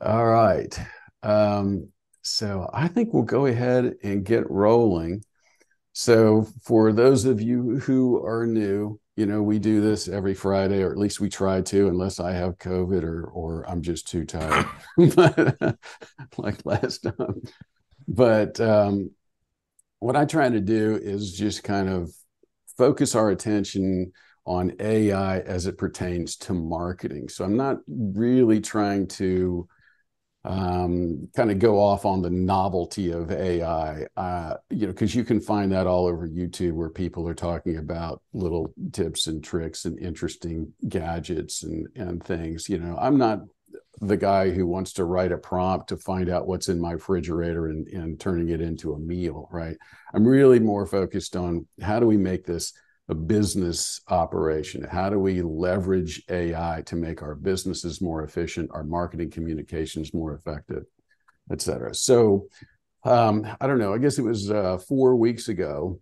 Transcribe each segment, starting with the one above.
All right. Um, so I think we'll go ahead and get rolling. So for those of you who are new, you know, we do this every Friday, or at least we try to, unless I have COVID or or I'm just too tired, like last time. But um, what I try to do is just kind of focus our attention on AI as it pertains to marketing. So I'm not really trying to um, kind of go off on the novelty of AI, uh, you know, because you can find that all over YouTube where people are talking about little tips and tricks and interesting gadgets and and things. You know, I'm not the guy who wants to write a prompt to find out what's in my refrigerator and, and turning it into a meal, right? I'm really more focused on how do we make this a business operation? How do we leverage AI to make our businesses more efficient, our marketing communications more effective, et cetera? So, um, I don't know, I guess it was uh, four weeks ago,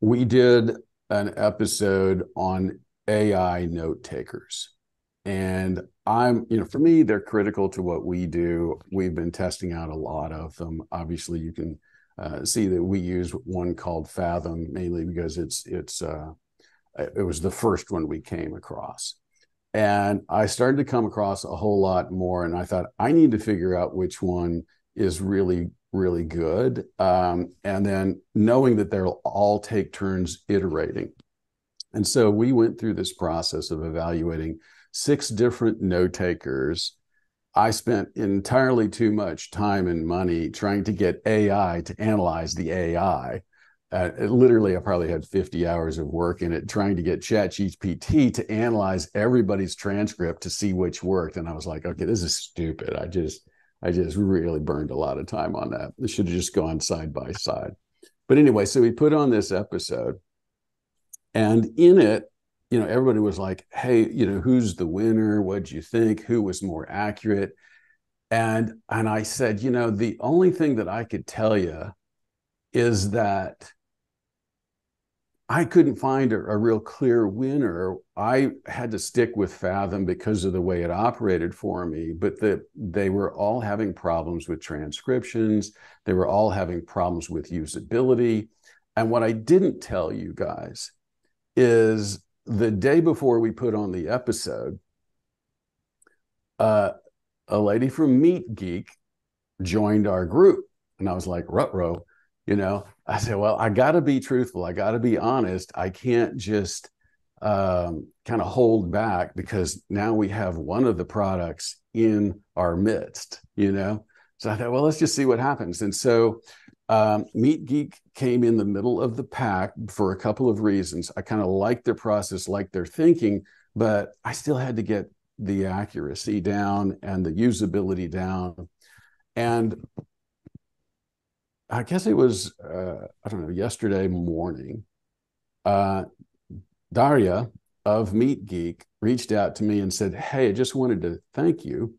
we did an episode on AI note takers. And I'm, you know, for me, they're critical to what we do. We've been testing out a lot of them. Obviously, you can uh, see that we use one called Fathom mainly because it's it's uh, it was the first one we came across, and I started to come across a whole lot more, and I thought I need to figure out which one is really really good, um, and then knowing that they'll all take turns iterating, and so we went through this process of evaluating six different note takers I spent entirely too much time and money trying to get AI to analyze the AI. Uh, literally, I probably had 50 hours of work in it trying to get ChatGPT to analyze everybody's transcript to see which worked. And I was like, okay, this is stupid. I just, I just really burned a lot of time on that. It should have just gone side by side. But anyway, so we put on this episode, and in it, you know, everybody was like, hey, you know, who's the winner? What'd you think? Who was more accurate? And and I said, you know, the only thing that I could tell you is that I couldn't find a, a, real clear winner. I had to stick with Fathom because of the way it operated for me, but that they were all having problems with transcriptions. They were all having problems with usability. And what I didn't tell you guys is the day before we put on the episode, uh, a lady from MeetGeek joined our group. And I was like, Rutro, you know, I said, well, I got to be truthful. I got to be honest. I can't just um, kind of hold back because now we have one of the products in our midst, you know? So I thought, well, let's just see what happens. And so um, MeetGeek came in the middle of the pack for a couple of reasons. I kind of liked their process, liked their thinking, but I still had to get the accuracy down and the usability down. And I guess it was, uh, I don't know, yesterday morning, uh, Daria of MeetGeek reached out to me and said, Hey, I just wanted to thank you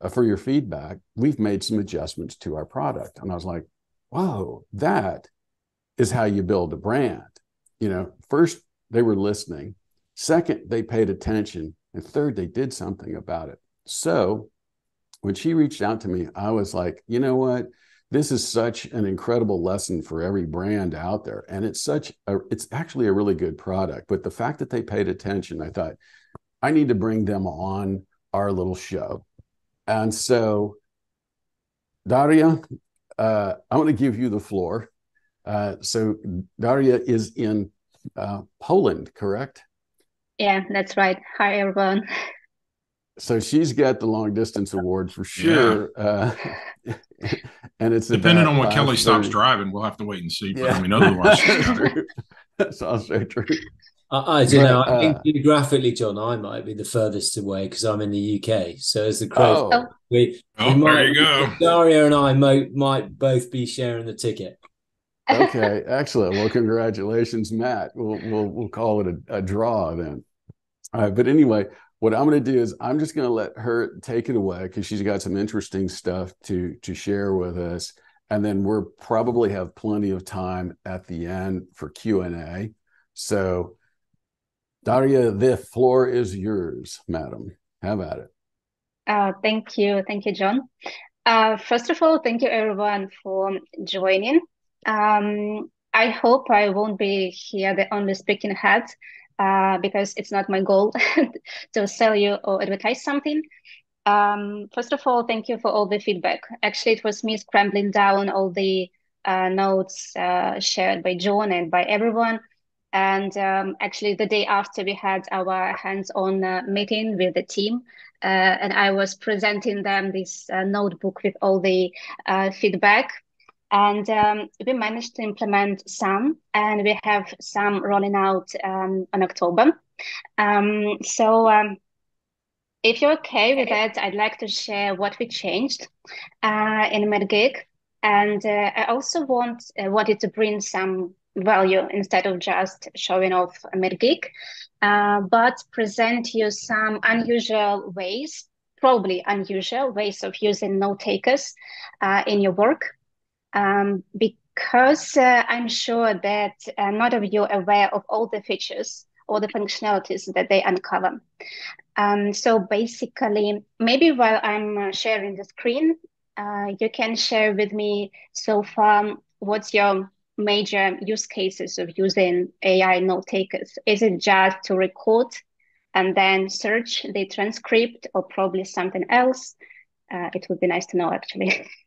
uh, for your feedback. We've made some adjustments to our product. And I was like, whoa, that is how you build a brand. You know, first they were listening, second, they paid attention, and third, they did something about it. So when she reached out to me, I was like, you know what? This is such an incredible lesson for every brand out there. And it's such a, it's actually a really good product. But the fact that they paid attention, I thought, I need to bring them on our little show. And so, Daria, uh, I want to give you the floor. Uh, so Daria is in uh, Poland, correct? Yeah, that's right. Hi, everyone. So she's got the long distance award for sure. Yeah. Uh, and it's depending on when Kelly stops driving, we'll have to wait and see. But yeah. I mean, otherwise, she's got. That's also true. I, I don't know. I think uh, geographically, John, I might be the furthest away because I'm in the UK. So as the crow, oh. we, oh, we might, there you go. Daria and I might, might both be sharing the ticket. okay, excellent. Well, congratulations, Matt. We'll we'll we'll call it a, a draw then. All right, but anyway, what I'm going to do is I'm just going to let her take it away because she's got some interesting stuff to to share with us, and then we'll probably have plenty of time at the end for Q and A. So Daria, the floor is yours, madam. Have at it. Uh, thank you. Thank you, John. Uh, first of all, thank you everyone for joining. Um, I hope I won't be here the only speaking head uh, because it's not my goal to sell you or advertise something. Um, first of all, thank you for all the feedback. Actually, it was me scrambling down all the uh, notes uh, shared by John and by everyone. And um, actually, the day after, we had our hands-on uh, meeting with the team, uh, and I was presenting them this uh, notebook with all the uh, feedback. And um, we managed to implement some, and we have some rolling out um, in October. Um, so um, if you're okay with that, I'd like to share what we changed uh, in MeetGeek. And uh, I also want wanted to bring some value instead of just showing off MeetGeek, uh, but present you some unusual ways, probably unusual ways of using note takers uh, in your work. Um, because uh, I'm sure that uh, not of you are aware of all the features or the functionalities that they uncover. Um, so basically, maybe while I'm uh, sharing the screen, uh, you can share with me so far what's your major use cases of using AI note takers? Is it just to record and then search the transcript or probably something else? Uh, it would be nice to know actually.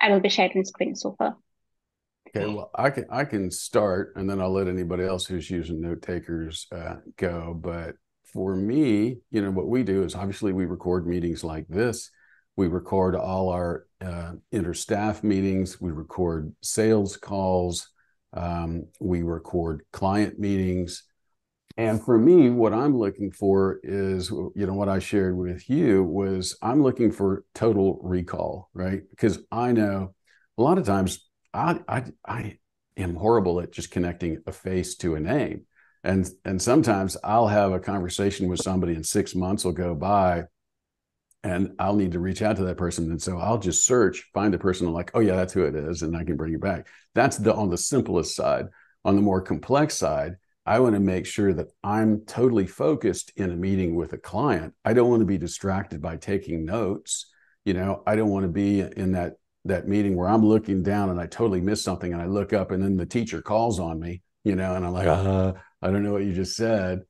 I will be sharing screen so far. Okay, well, I can I can start, and then I'll let anybody else who's using note takers uh, go. But for me, you know, what we do is obviously we record meetings like this. We record all our uh, inter-staff meetings. We record sales calls. Um, we record client meetings. And for me, what I'm looking for is, you know, what I shared with you was I'm looking for total recall, right? Because I know a lot of times I, I, I am horrible at just connecting a face to a name. And, and sometimes I'll have a conversation with somebody and six months will go by and I'll need to reach out to that person. And so I'll just search, find the person, I'm like, oh yeah, that's who it is, and I can bring it back. That's the on the simplest side. On the more complex side, I want to make sure that I'm totally focused in a meeting with a client. I don't want to be distracted by taking notes. You know, I don't want to be in that that meeting where I'm looking down and I totally miss something and I look up and then the teacher calls on me, you know, and I'm like, uh, I don't know what you just said.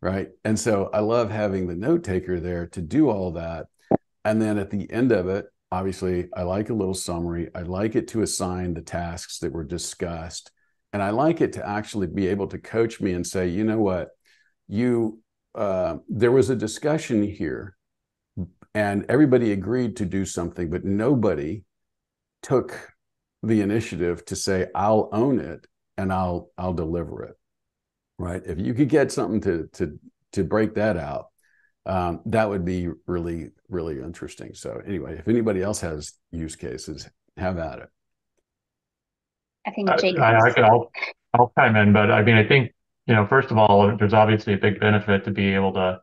Right. And so I love having the note taker there to do all that. And then at the end of it, obviously, I like a little summary. I like it to assign the tasks that were discussed. And I like it to actually be able to coach me and say, you know what, you, uh, there was a discussion here and everybody agreed to do something, but nobody took the initiative to say I'll own it and I'll I'll deliver it. Right? If you could get something to to to break that out, um, that would be really really interesting. So anyway, if anybody else has use cases, have at it. I think Jake. I, I, I'll I'll chime in, but I mean I think you know first of all, there's obviously a big benefit to be able to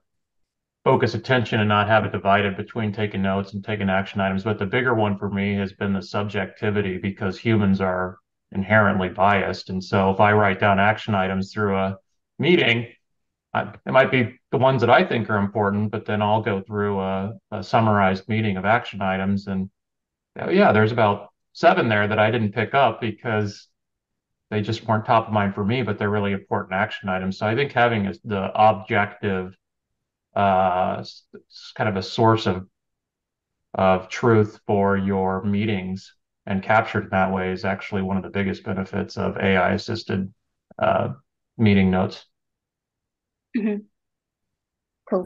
focus attention and not have it divided between taking notes and taking action items. But the bigger one for me has been the subjectivity because humans are inherently biased. And so if I write down action items through a meeting, I, it might be the ones that I think are important, but then I'll go through a, a summarized meeting of action items. And oh, yeah, there's about seven there that I didn't pick up because they just weren't top of mind for me, but they're really important action items. So I think having a, the objective uh, kind of a source of of truth for your meetings and captured in that way is actually one of the biggest benefits of AI assisted uh, meeting notes. Mm-hmm. Cool.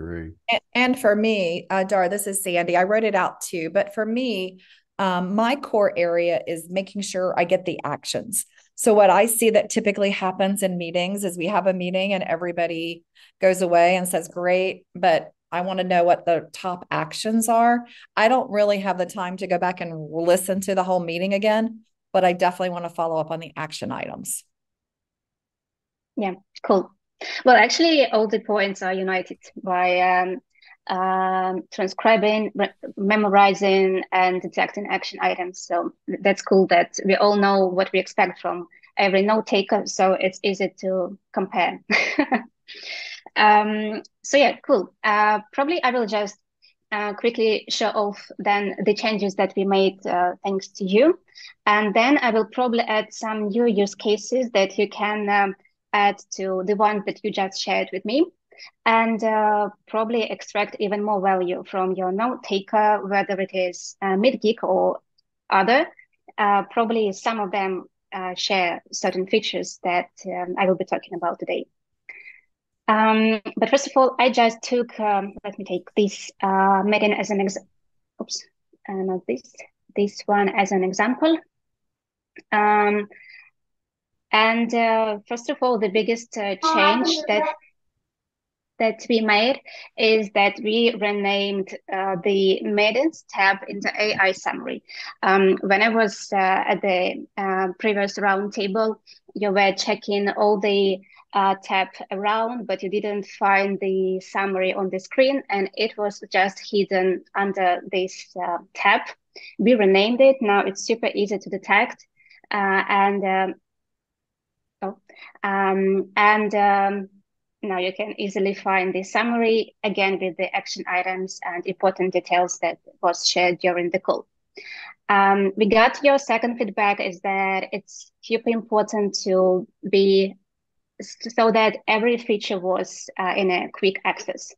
And, and, for me, uh, Dar, this is Sandy. I wrote it out too, but for me, um, my core area is making sure I get the actions. So, what I see that typically happens in meetings is we have a meeting and everybody goes away and says, Great, but I want to know what the top actions are. I don't really have the time to go back and listen to the whole meeting again, but I definitely want to follow up on the action items. Yeah, cool. Well, actually, all the points are united by um, um, transcribing, memorizing, and detecting action items. So that's cool that we all know what we expect from every note taker. So it's easy to compare. Um, so yeah, cool. Uh, probably I will just uh, quickly show off then the changes that we made uh, thanks to you. And then I will probably add some new use cases that you can um, add to the one that you just shared with me and uh, probably extract even more value from your note taker, whether it is uh, MeetGeek or other. Uh, probably some of them uh, share certain features that um, I will be talking about today. Um, but first of all, I just took, um, let me take this uh, meeting as an example. Oops, uh, not this, this one as an example. And uh, first of all, the biggest uh, change that that we made is that we renamed uh, the Maidens tab into AI summary. Um, when I was uh, at the uh, previous roundtable, you were checking all the uh, tab around, but you didn't find the summary on the screen, and it was just hidden under this uh, tab. We renamed it. Now it's super easy to detect, and um, um, and um, now you can easily find the summary again with the action items and important details that was shared during the call. Um, we got your second feedback is that it's super important to be so that every feature was uh, in a quick access.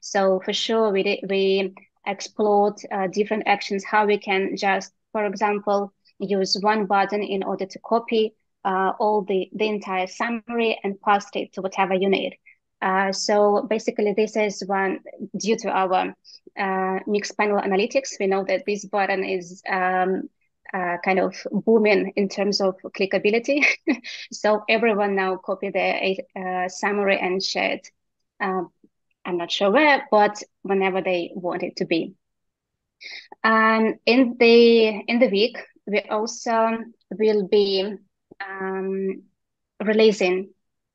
So for sure, we did, we explored uh, different actions, how we can just, for example, use one button in order to copy uh, all the, the entire summary and paste it to whatever you need. Uh, so basically, this is one due to our uh, Mixpanel analytics. We know that this button is um, uh, kind of booming in terms of clickability. so everyone now copy the uh, summary and share it. Um, I'm not sure where, but whenever they want it to be. And in the in the week, we also will be um, releasing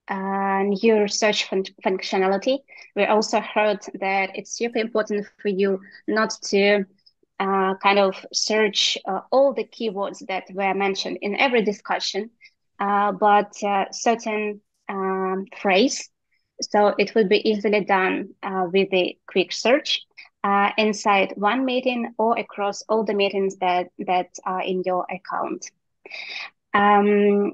uh, new search fun functionality. We also heard that it's super important for you not to uh, kind of search uh, all the keywords that were mentioned in every discussion, uh, but uh, certain um, phrase. So it will be easily done with a quick search inside one meeting or across all the meetings that, that are in your account. Um,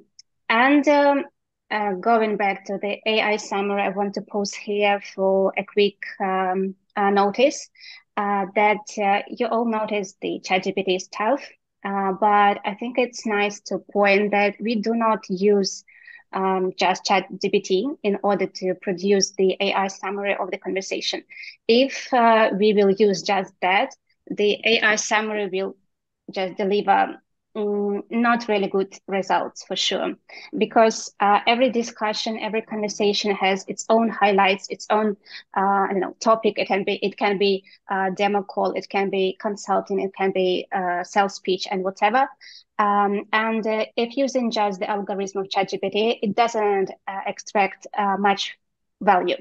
and um, uh, going back to the AI summary, I want to pause here for a quick um, uh, notice uh, that uh, you all noticed the ChatGPT stuff, uh, but I think it's nice to point that we do not use um, just ChatGPT in order to produce the AI summary of the conversation. If uh, we will use just that, the AI summary will just deliver Mm, not really good results for sure. Because uh, every discussion every conversation has its own highlights its own uh, don't know topic. It can be it can be uh, demo call it can be consulting it can be uh, sales pitch and whatever. Um, and uh, if using just the algorithm of ChatGPT it doesn't uh, extract much value.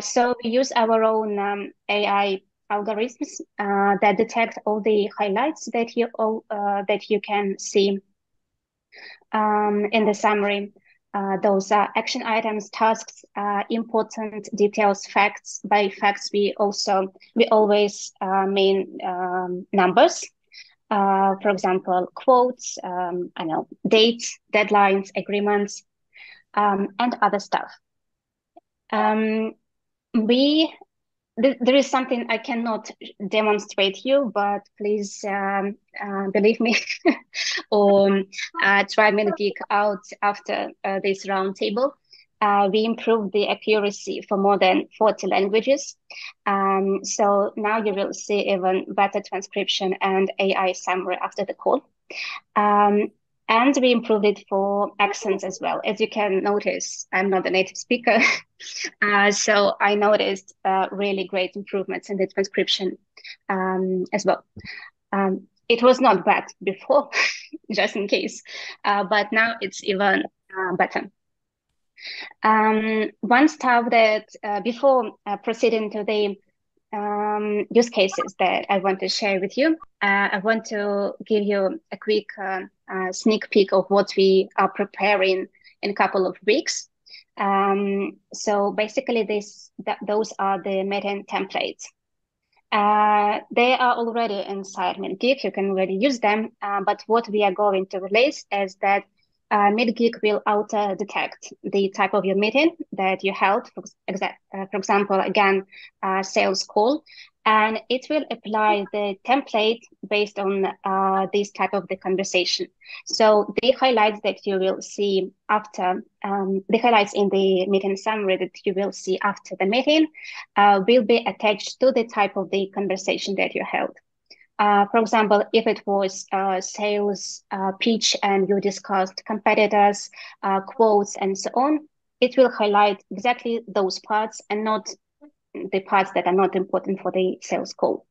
So we use our own um, AI algorithms uh, that detect all the highlights that you all uh, that you can see um, in the summary. Uh, those are action items, tasks, uh, important details, facts. By facts, we also we always uh, mean um, numbers. Uh, for example, quotes, um, I know dates, deadlines, agreements, um, and other stuff. Um, there is something I cannot demonstrate you, but please um, uh, believe me or uh, try MeetGeek out after uh, this roundtable. Uh, we improved the accuracy for more than 40 languages. Um, so now you will see even better transcription and AI summary after the call. Um, and we improved it for accents as well. As you can notice, I'm not a native speaker, uh, so I noticed uh, really great improvements in the transcription um, as well. Um, it was not bad before, just in case, uh, but now it's even uh, better. Um, one stuff that uh, before uh, proceeding to the um, use cases that I want to share with you. Uh, I want to give you a quick uh, uh, sneak peek of what we are preparing in a couple of weeks. Um, so basically, this that those are the meeting templates. Uh, they are already inside MeetGeek. You can already use them. Uh, but what we are going to release is that uh, MeetGeek will auto detect the type of your meeting that you held. For, exa- uh, for example, again, sales call, and it will apply the template based on uh, this type of the conversation. So the highlights that you will see after um, the highlights in the meeting summary that you will see after the meeting uh, will be attached to the type of the conversation that you held. Uh, for example, if it was a sales uh, pitch and you discussed competitors, uh, quotes, and so on, it will highlight exactly those parts and not the parts that are not important for the sales call.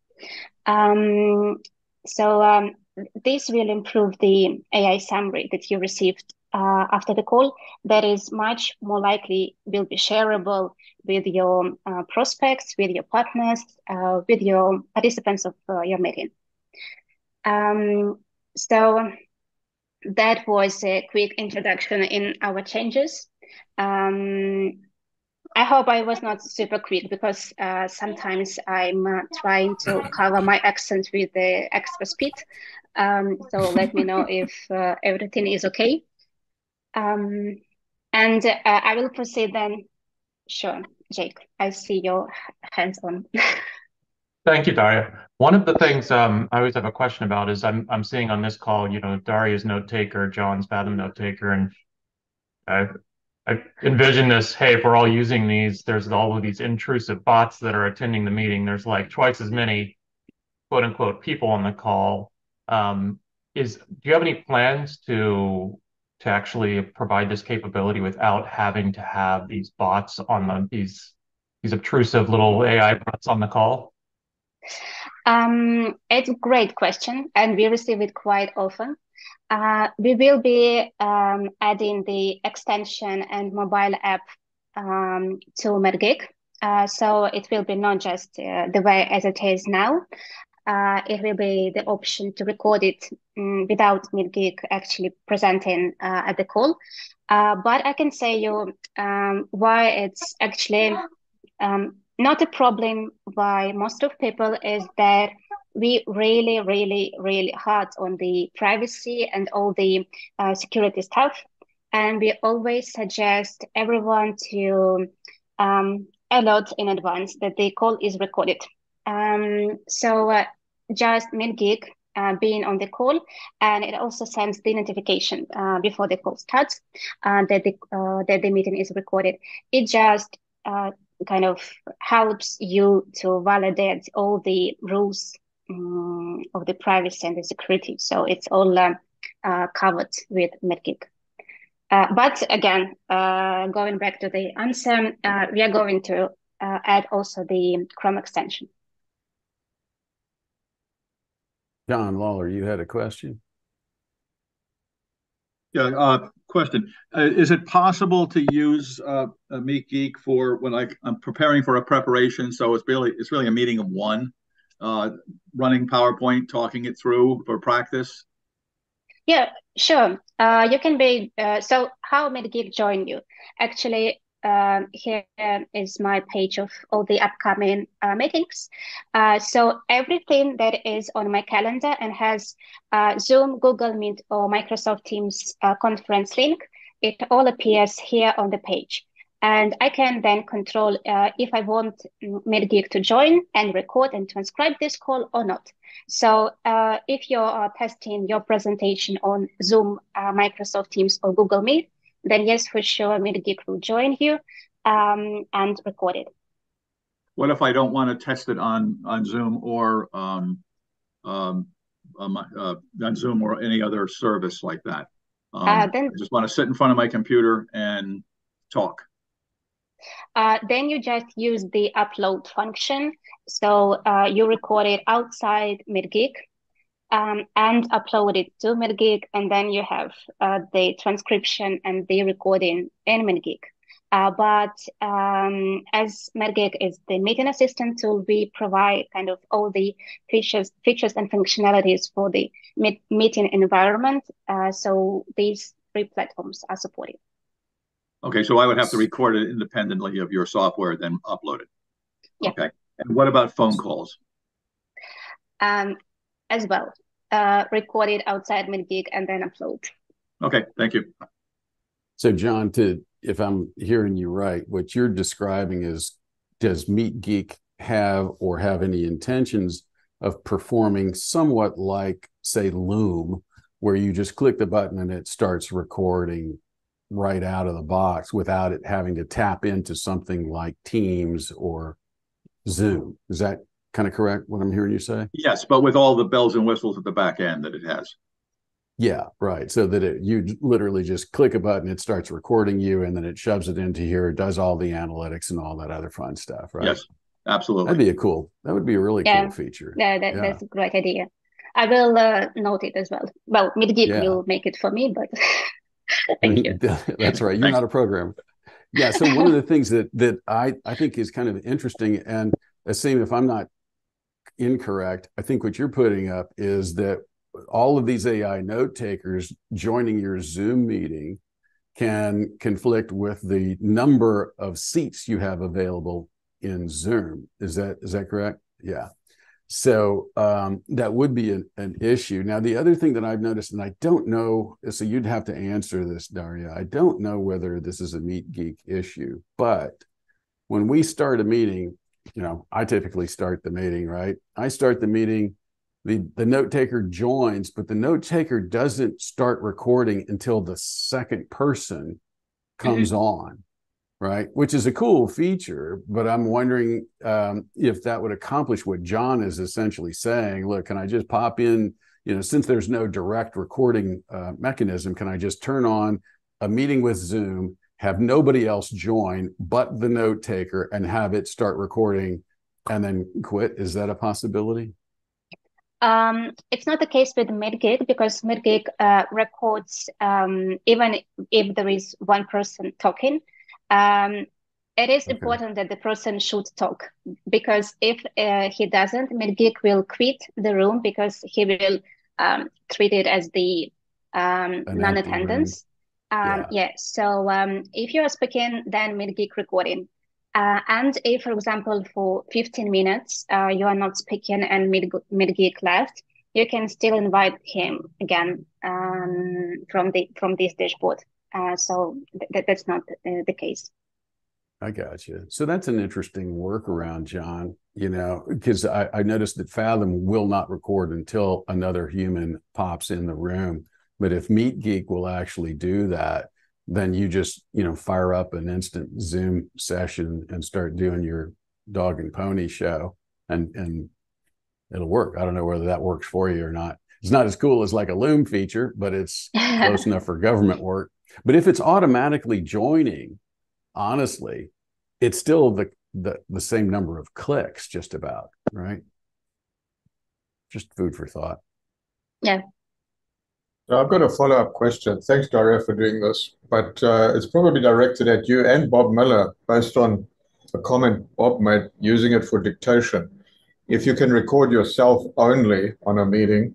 Um, so um, this will improve the AI summary that you received uh, after the call. That is much more likely will be shareable with your uh, prospects, with your partners, uh, with your participants of uh, your meeting. Um, so that was a quick introduction in our changes. Um, I hope I was not super quick because uh, sometimes I'm uh, trying to cover my accent with the extra speed. Um, so let me know if uh, everything is okay. Um, and uh, I will proceed then. Sure, Jake, I see your hands on. Thank you, Daria. One of the things um, I always have a question about is I'm I'm seeing on this call, you know, Daria's note taker, John's Fathom note taker, and I I envision this, hey, if we're all using these, there's all of these intrusive bots that are attending the meeting. There's like twice as many quote unquote people on the call. Um, is do you have any plans to to actually provide this capability without having to have these bots on the these these obtrusive little AI bots on the call? Um, it's a great question, and we receive it quite often. Uh, we will be um, adding the extension and mobile app um, to MeetGeek. Uh, so it will be not just uh, the way as it is now. Uh, it will be the option to record it um, without MeetGeek actually presenting uh, at the call. Uh, but I can say you um, why it's actually um, not a problem by most of people is that we really, really, really hard on the privacy and all the uh, security stuff. And we always suggest everyone to um, alert in advance that the call is recorded. Um, so uh, just MeetGeek uh, being on the call, and it also sends the notification uh, before the call starts uh, that the uh, that the meeting is recorded. It just uh, kind of helps you to validate all the rules um, of the privacy and the security. So it's all uh, covered with MeetGeek. Uh, but again, uh, going back to the answer, we are going to add also the Chrome extension. John Lawler, you had a question? Yeah, question. is it possible to use uh, a MeetGeek for when I, I'm preparing for a preparation? So it's really it's really a meeting of one uh, running PowerPoint, talking it through for practice? Yeah, sure. Uh, you can be, uh, so how MeetGeek join you? Actually, um, here is my page of all the upcoming uh, meetings. Uh, so everything that is on my calendar and has uh, Zoom, Google Meet, or Microsoft Teams uh, conference link, it all appears here on the page. And I can then control uh, if I want MeetGeek to join and record and transcribe this call or not. So uh, if you're testing your presentation on Zoom, Microsoft Teams, or Google Meet, then yes, for sure, MeetGeek will join you um, and record it. What if I don't want to test it on on Zoom or um, um, uh, on Zoom or any other service like that? Um, uh, then, I just want to sit in front of my computer and talk. Uh, then you just use the upload function. So uh, you record it outside MeetGeek um, and upload it to MeetGeek, and then you have uh, the transcription and the recording in MeetGeek. Uh, but um, as MeetGeek is the meeting assistant tool, we provide kind of all the features, features and functionalities for the meeting environment. Uh, so these three platforms are supported. Okay, so I would have to record it independently of your software, then upload it. Yeah. Okay. And what about phone calls? Um, as well, uh, record it outside MeetGeek and then upload. Okay, thank you. So, John, to if I'm hearing you right, what you're describing is does MeetGeek have or have any intentions of performing somewhat like, say, Loom, where you just click the button and it starts recording right out of the box without it having to tap into something like Teams or Zoom. Is that kind of correct what I'm hearing you say? Yes, but with all the bells and whistles at the back end that it has. Yeah, right. So that it you literally just click a button, it starts recording you, and then it shoves it into here, it does all the analytics and all that other fun stuff, right? Yes, absolutely. That'd be a cool. That would be a really Yeah. cool feature. Yeah, that, Yeah. that's a great idea. I will uh, note it as well. Well, MeetGeek Yeah. will make it for me, but thank you. That's right. You're Thanks. not a programmer. Yeah. So one of the things that that I I think is kind of interesting, and Asim, if I'm not incorrect, I think what you're putting up is that all of these AI note takers joining your Zoom meeting can conflict with the number of seats you have available in Zoom. Is that is that correct? Yeah. So um, that would be an, an issue. Now, the other thing that I've noticed, and I don't know, so you'd have to answer this, Daria. I don't know whether this is a MeetGeek issue, but when we start a meeting, you know, I typically start the meeting, right? I start the meeting, the, the note taker joins, but the note taker doesn't start recording until the second person comes on right? Which is a cool feature, but I'm wondering um, if that would accomplish what John is essentially saying. Look, can I just pop in? You know, since there's no direct recording uh, mechanism, can I just turn on a meeting with Zoom, have nobody else join but the note taker, and have it start recording, and then quit? Is that a possibility? Um, it's not the case with MeetGeek because MeetGeek uh, records um, even if there is one person talking. Um, it is Okay. important that the person should talk because if uh, he doesn't, MeetGeek will quit the room because he will um, treat it as the um, non-attendance. Um, yeah. So um, if you are speaking, then MeetGeek recording. Uh, and if, for example, for 15 minutes, uh, you are not speaking and Mid- MeetGeek left, you can still invite him again um, from the from this dashboard. Uh, so th- that's not uh, the case. I got you. So that's an interesting workaround, John. You know, because I, I noticed that Fathom will not record until another human pops in the room. But if MeetGeek will actually do that, then you just you know fire up an instant Zoom session and start doing your dog and pony show, and and it'll work. I don't know whether that works for you or not. It's not as cool as like a Loom feature, but it's close enough for government work. But if it's automatically joining, honestly, it's still the, the the same number of clicks, just about, right? Just food for thought. So I've got a follow-up question. Thanks, Daria, for doing this, but uh, it's probably directed at you and Bob Miller, based on a comment Bob made using it for dictation. If you can record yourself only on a meeting,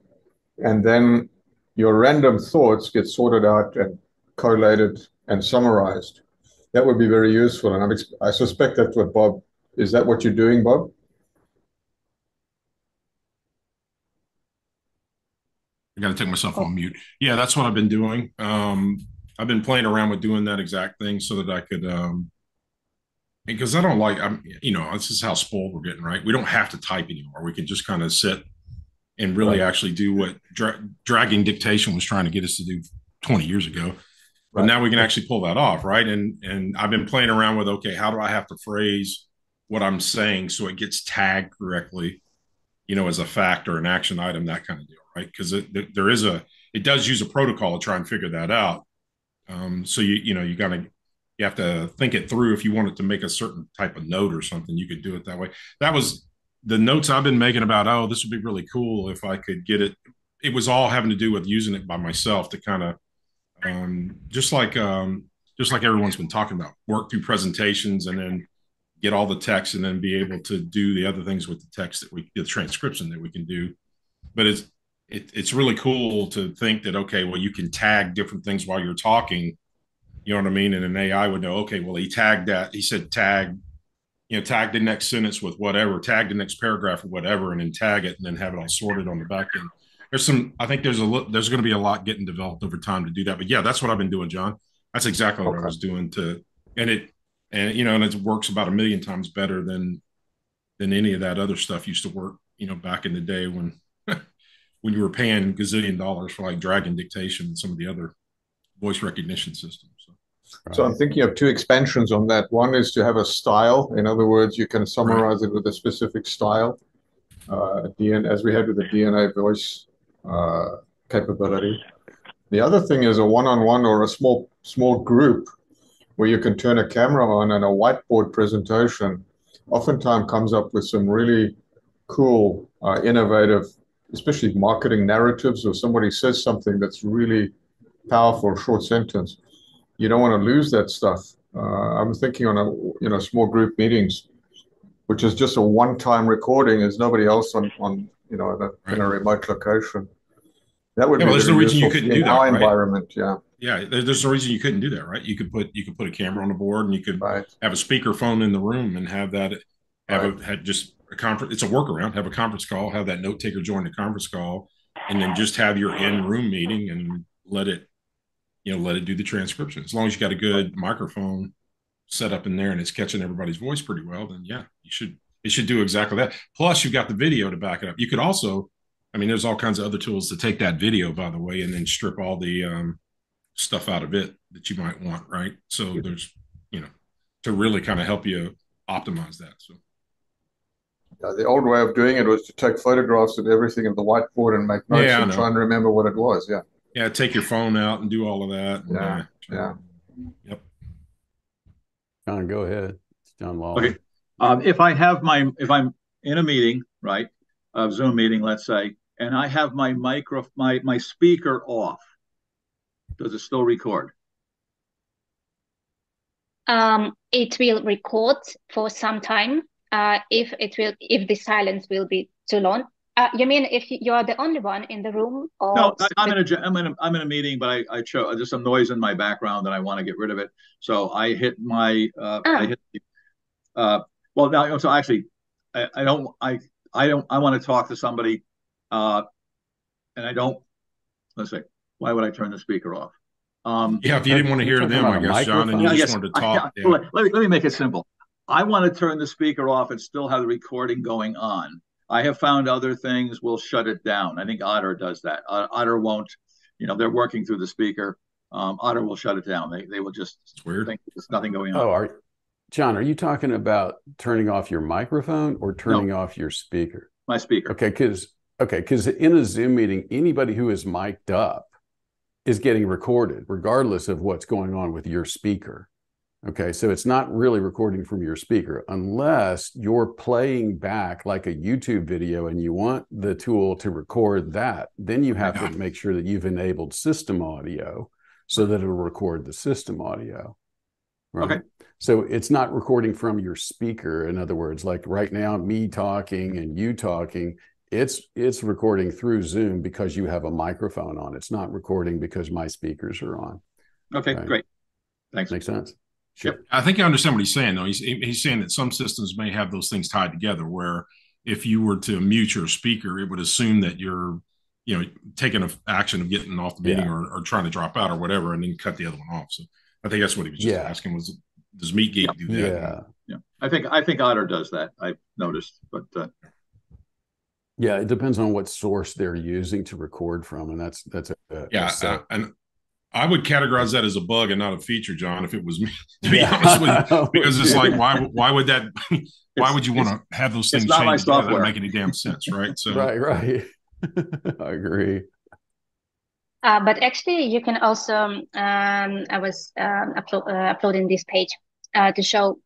and then your random thoughts get sorted out and collated and summarized, that would be very useful. And I'm I suspect that's what Bob, is that what you're doing, Bob? I got to take myself on mute. Yeah, that's what I've been doing. Um, I've been playing around with doing that exact thing so that I could, um, because I don't like, I'm, you know, this is how spoiled we're getting, right? We don't have to type anymore. We can just kind of sit and really Right. actually do what dra- Dragon dictation was trying to get us to do 20 years ago. But Right. now we can actually pull that off, right? And and I've been playing around with, okay, how do I have to phrase what I'm saying so it gets tagged correctly? you know, as a fact or an action item, that kind of deal, right? Because there is a, it does use a protocol to try and figure that out. Um, so you, you know, you got to, you have to think it through. If you wanted to make a certain type of note or something, you could do it that way. That was the notes I've been making about, oh, this would be really cool if I could get it. It was all having to do with using it by myself to kind of, um, just like, um, just like everyone's been talking about, work through presentations and then get all the text and then be able to do the other things with the text that we the transcription that we can do but it's it, it's really cool to think that okay well you can tag different things while you're talking You know what I mean? And an AI would know, okay, well, he tagged that. He said tag, you know, tag the next sentence with whatever, tag the next paragraph or whatever, and then tag it and then have it all sorted on the back end. There's some, I think there's a, there's going to be a lot getting developed over time to do that. But yeah, that's what I've been doing, John. That's exactly what okay. I was doing to, and it, and you know, and it works about a million times better than, than any of that other stuff used to work, you know, back in the day when, when you were paying gazillion dollars for like Dragon dictation and some of the other voice recognition systems. So. Right. So I'm thinking of two expansions on that. One is to have a style. In other words, you can summarize right. it with a specific style, uh, DNA, as we had with the DNA voice uh, capability. The other thing is a one-on-one or a small small group where you can turn a camera on and a whiteboard presentation oftentimes comes up with some really cool, uh, innovative, especially marketing narratives or somebody says something that's really powerful short sentence you don't want to lose that stuff. Uh, I'm thinking on a you know small group meetings, which is just a one-time recording. There's nobody else on on you know in a, right. in a remote location. That would yeah, be well, there's no reason you couldn't do that. Right? environment, yeah. Yeah, there's no reason you couldn't do that, right? You could put you could put a camera on the board, and you could right. have a speaker phone in the room, and have that have a had just a conference. It's a workaround. Have a conference call. Have that note taker join the conference call, and then just have your in room meeting and let it you know, let it do the transcription. As long as you got a good microphone set up in there and it's catching everybody's voice pretty well, then yeah, you should it should do exactly that. Plus, you've got the video to back it up. You could also, I mean, there's all kinds of other tools to take that video, by the way, and then strip all the um, stuff out of it that you might want, right? So there's, you know, to really kind of help you optimize that. So. Yeah, the old way of doing it was to take photographs of everything in the whiteboard and make notes yeah, and try and remember what it was. Yeah. Yeah, take your phone out and do all of that. Yeah. Yeah. Yep. John, go ahead. It's John Law. Okay. Um, if I have my, if I'm in a meeting, right, a Zoom meeting, let's say, and I have my micro, my my speaker off, does it still record? Um, it will record for some time. Uh, if it will, if the silence will be too long, uh, you mean if you are the only one in the room? Or no, I, am in a I'm in a I'm in a meeting, but I I chose there's some noise in my background and I want to get rid of it. So I hit my uh, I ah. hit uh well now so actually I, I don't I I don't I want to talk to somebody uh and I don't let's see why would I turn the speaker off? Um, yeah, if you didn't want to hear them, I guess, John, and you just wanted to talk. I, yeah. let, me, let me make it simple. I want to turn the speaker off and still have the recording going on. I have found other things will shut it down. I think Otter does that. Otter won't, you know, they're working through the speaker. Um, Otter will shut it down. They they will just it's weird. think there's nothing going on. Oh, are, John, are you talking about turning off your microphone or turning no, off your speaker? My speaker. Okay, because okay, because in a Zoom meeting, anybody who is mic'd up is getting recorded, regardless of what's going on with your speaker. Okay, so it's not really recording from your speaker unless you're playing back like a YouTube video and you want the tool to record that. Then you have to make sure that you've enabled system audio so that it'll record the system audio. Right. Okay. So it's not recording from your speaker. In other words, like right now, me talking and you talking, it's it's recording through Zoom because you have a microphone on. It's not recording because my speakers are on. Okay, right? great. Thanks. Makes sense. Sure. I think I understand what he's saying, though. He's he's saying that some systems may have those things tied together, where if you were to mute your speaker, it would assume that you're, you know, taking an action of getting off the meeting yeah. or, or trying to drop out or whatever, and then cut the other one off. So I think that's what he was just yeah. asking was, does MeetGeek do that? Yeah, yeah. I think I think Otter does that. I've noticed, but uh, yeah, it depends on what source they're using to record from, and that's that's a, yeah. A uh, and I would categorize that as a bug and not a feature, John. If it was me, to be yeah. honest with you, because it's like, why? Why would that? Why would you want to have those things change? That doesn't make any damn sense, right? So, right, right. I agree. Uh, but actually, you can also. Um, I was um, upload, uh, uploading this page uh, to show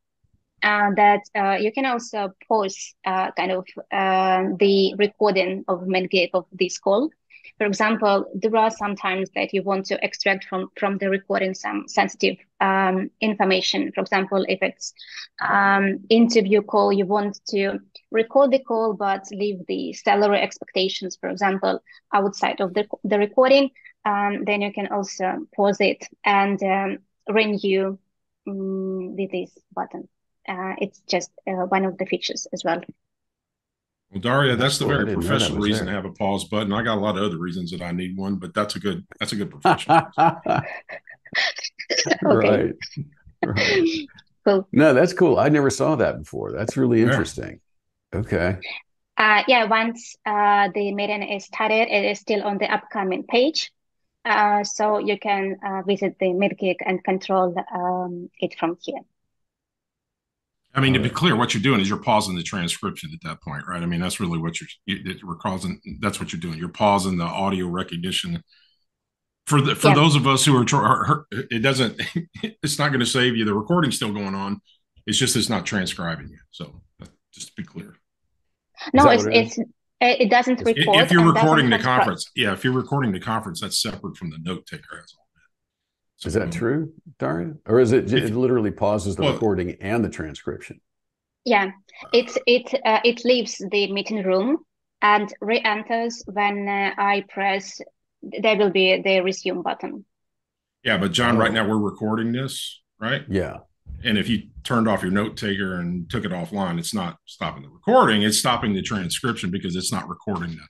uh, that uh, you can also pause uh, kind of um, the recording of MeetGeek of this call for example, there are some times that you want to extract from, from the recording some sensitive um, information. For example, if it's um, interview call, you want to record the call but leave the salary expectations, for example, outside of the, the recording. Um, then you can also pause it and um, renew um, with this button. Uh, it's just uh, one of the features as well. Well, Daria, that's the very professional reason there. to have a pause button. I got a lot of other reasons that I need one, but that's a good that's a good professional. right. right. Cool. No, that's cool. I never saw that before. That's really interesting. Yeah. Okay. Uh, yeah, once uh, the meeting is started, it is still on the upcoming page. Uh, so you can uh, visit the MeetGeek and control um, it from here. I mean, to be clear, what you're doing is you're pausing the transcription at that point, right? I mean, that's really what you're, you're causing. That's what you're doing. You're pausing the audio recognition. For the for yeah. those of us who are, are, it doesn't, it's not going to save you. The recording's still going on. It's just it's not transcribing you. So just to be clear. No, it's it it's it doesn't record. If you're recording the conference, yeah, if you're recording the conference, that's separate from the note taker. So, is that um, true, Daria? Or is it, it literally pauses the well, recording and the transcription? Yeah, it it uh, it leaves the meeting room and re-enters when uh, I press. There will be the resume button. Yeah, but John, right oh. now we're recording this, right? Yeah. And if you turned off your note taker and took it offline, it's not stopping the recording; it's stopping the transcription because it's not recording that.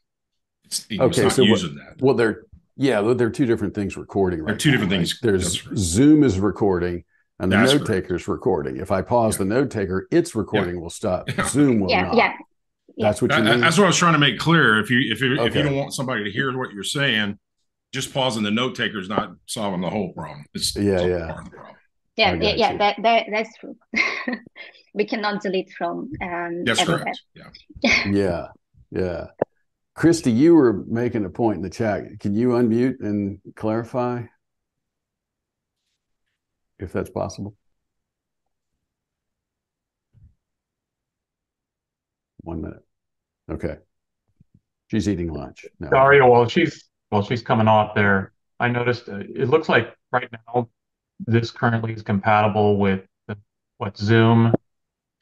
It's, okay, it's so using what, that. Well, they're yeah, they're two different things recording. Right they're two now. different things. There's right. Zoom is recording and the That's note taker is recording. If I pause yeah. the note taker, its recording yeah. will stop. Yeah. Zoom will yeah, not. Yeah. That's what you mean. That's what I was trying to make clear. If you if you okay. if you don't want somebody to hear what you're saying, just pausing the note taker is not solving the whole problem. It's yeah, yeah. Yeah, yeah, yeah. That, that that's true. we cannot delete from um. That's correct. Yeah. yeah, yeah. Christy, you were making a point in the chat. Can you unmute and clarify if that's possible? One minute. Okay. She's eating lunch. No. Daria, while she's while she's coming off there, I noticed uh, it looks like right now this currently is compatible with the, what Zoom,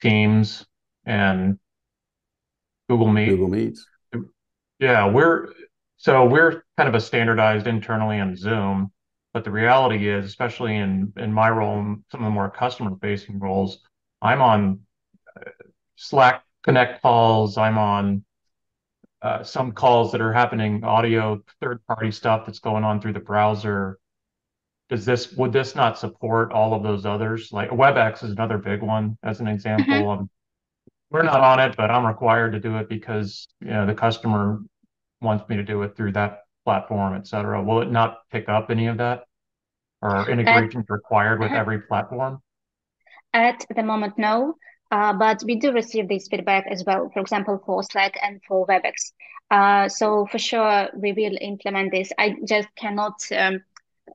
Teams, and Google Meet. Google Meets. Yeah, we're so we're kind of a standardized internally on Zoom, but the reality is, especially in in my role, some of the more customer facing roles, I'm on uh, Slack Connect calls. I'm on uh, some calls that are happening audio third party stuff that's going on through the browser. Does this would this not support all of those others? Like WebEx is another big one as an example. Mm-hmm. Um, we're not on it, but I'm required to do it because you know the customer wants me to do it through that platform, et cetera. Will it not pick up any of that? Or integrations required with every platform? At the moment, no. Uh, but we do receive this feedback as well, for example, for Slack and for WebEx. Uh, so for sure, we will implement this. I just cannot um,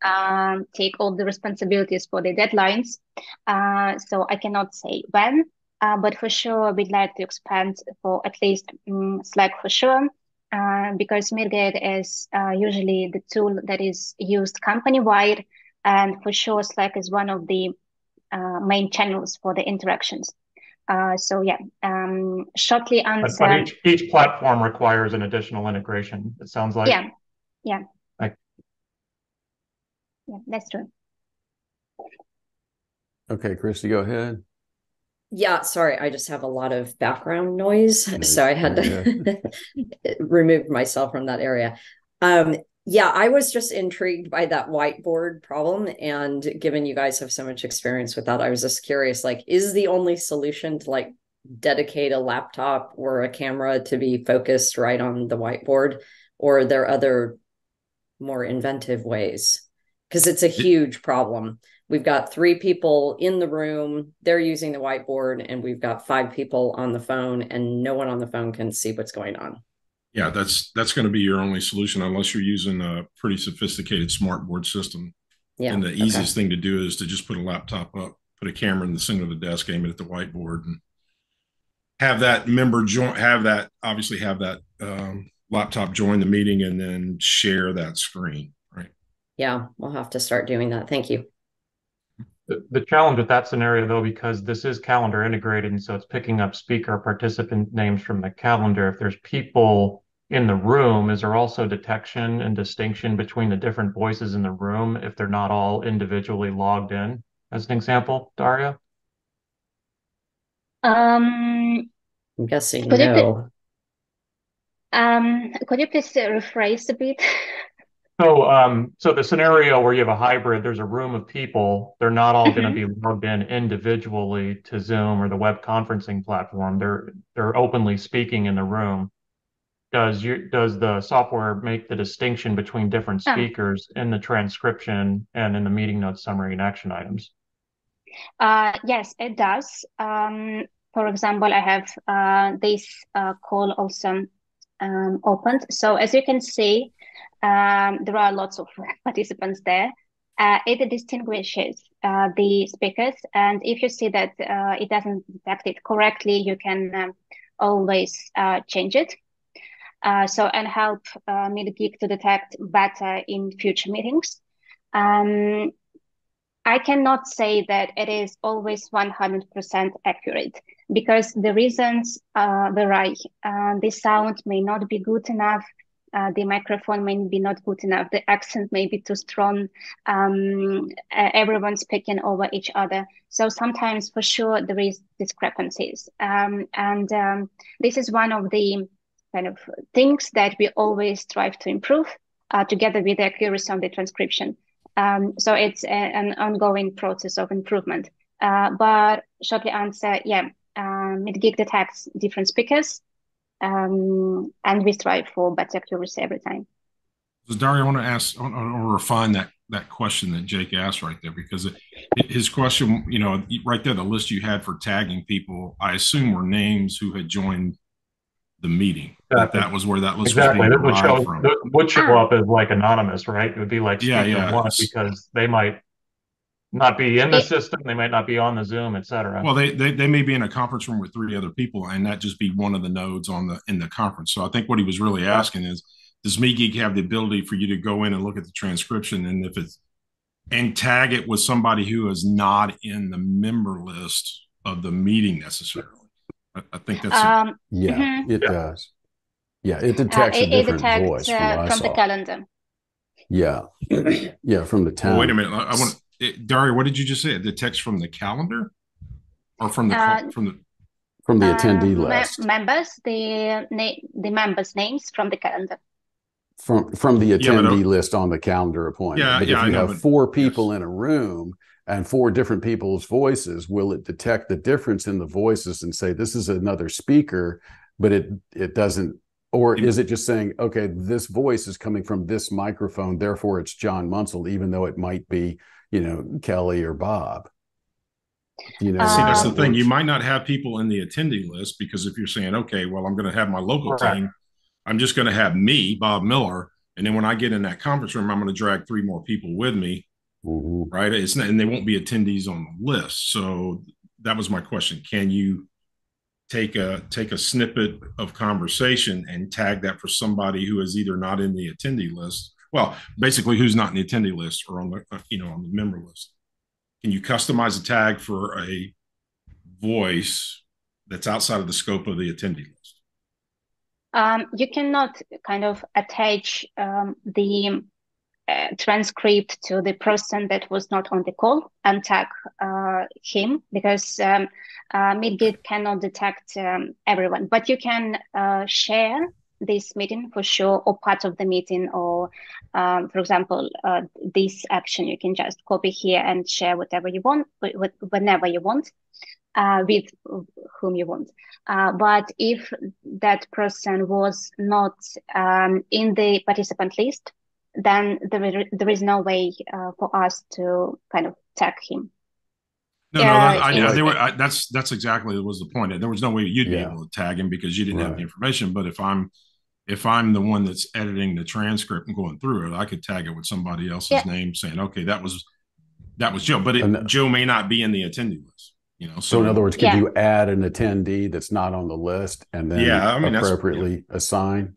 um, take all the responsibilities for the deadlines. Uh, so I cannot say when, uh, but for sure, we'd like to expand for at least um, Slack for sure. Uh, because MeetGeek is uh, usually the tool that is used company-wide, and for sure Slack is one of the uh, main channels for the interactions. Uh, so yeah, um, shortly answer. But, but each, each platform requires an additional integration. It sounds like. Yeah, yeah. Like. Yeah, that's true. Okay, Christy, go ahead. Yeah, sorry, I just have a lot of background noise, noise. so I had to remove myself from that area. Um, yeah, I was just intrigued by that whiteboard problem, and given you guys have so much experience with that, I was just curious. Like, is the only solution to like dedicate a laptop or a camera to be focused right on the whiteboard, or are there other more inventive ways? Because it's a huge problem we've got three people in the room. They're using the whiteboard and we've got five people on the phone and no one on the phone can see what's going on. Yeah that's that's going to be your only solution unless you're using a pretty sophisticated smart board system. Yeah and the easiest okay. thing to do is to just put a laptop up put a camera in the center of the desk aim it at the whiteboard and have that member join have that obviously have that um, laptop join the meeting and then share that screen right? Yeah we'll have to start doing that. Thank you the, the challenge with that scenario, though, because this is calendar integrated, and so it's picking up speaker participant names from the calendar. If there's people in the room, is there also detection and distinction between the different voices in the room if they're not all individually logged in? As an example, Daria. Um, I'm guessing could no. You, um, could you please rephrase a bit? So, um, so the scenario where you have a hybrid, there's a room of people. They're not all going to mm-hmm. be logged in individually to Zoom or the web conferencing platform. They're they're openly speaking in the room. Does you does the software make the distinction between different speakers oh. in the transcription and in the meeting notes, summary, and action items? Uh, yes, it does. Um, for example, I have uh, this uh, call also um, opened. So as you can see, um, there are lots of participants there. Uh, it distinguishes uh, the speakers, and if you see that uh, it doesn't detect it correctly, you can um, always uh, change it. Uh, so and help uh, MeetGeek to detect better in future meetings. Um, I cannot say that it is always 100% accurate because the reasons uh, vary. Uh, the sound may not be good enough uh, the microphone may be not good enough, the accent may be too strong, um, everyone's speaking over each other. So sometimes for sure there is discrepancies. Um, and um, this is one of the kind of things that we always strive to improve uh, together with the accuracy of the transcription. Um, so it's a, an ongoing process of improvement. Uh, but shortly answer, yeah, uh, MeetGeek detects different speakers um, and we strive for better accuracy every time. So Daria, I want to ask, I want to refine that that question that Jake asked right there because it, his question, you know, right there, the list you had for tagging people, I assume were names who had joined the meeting. Exactly. That, that was where that list exactly. was would show, from. would show up as like anonymous, right? It would be like yeah, yeah, because they might not be in the system. They might not be on the Zoom, etc. Well, they, they they may be in a conference room with three other people, and that just be one of the nodes on the in the conference. So I think what he was really asking is, does MeetGeek have the ability for you to go in and look at the transcription, and if it's and tag it with somebody who is not in the member list of the meeting necessarily? I, I think that's um, a, yeah, mm-hmm. it yeah. does. Yeah, it detects uh, it, a different detects, voice uh, from, from the calendar. Yeah, yeah, from the time. wait a minute, I, I want it, Daria, what did you just say? The text from the calendar, or from the uh, from the from the attendee uh, list? members, the the members' names from the calendar. From from the attendee yeah, list on the calendar appointment. Yeah, but yeah, if you know, have four people yes. in a room and four different people's voices, will it detect the difference in the voices and say this is another speaker, but it it doesn't or is it just saying, okay, this voice is coming from this microphone, therefore it's John Munsell, even though it might be you know, Kelly or Bob. You know, see, that's the thing. You might not have people in the attending list because if you're saying, okay, well, I'm going to have my local team, I'm just going to have me, Bob Miller, and then when I get in that conference room, I'm going to drag three more people with me, mm-hmm. right? It's not, and they won't be attendees on the list. So that was my question. Can you take a take a snippet of conversation and tag that for somebody who is either not in the attendee list well, basically who's not in the attendee list or on the uh, you know on the member list. Can you customize a tag for a voice that's outside of the scope of the attendee list? Um, you cannot kind of attach um, the uh, transcript to the person that was not on the call and tag uh, him because um, uh, MeetGeek cannot detect um, everyone, but you can uh, share this meeting for sure or part of the meeting or um, for example uh, this action you can just copy here and share whatever you want whenever you want uh, with whom you want uh, but if that person was not um, in the participant list then there is, there is no way uh, for us to kind of tag him no, no, that, I, I, were, I, that's that's exactly was the point. There was no way you'd yeah. be able to tag him because you didn't right. have the information. But if I'm if I'm the one that's editing the transcript and going through it, I could tag it with somebody else's yeah. name saying, okay, that was that was Joe, but it, Joe may not be in the attendee list. You know, so, so in other words, could yeah. you add an attendee that's not on the list and then yeah, I mean, appropriately yeah. assign?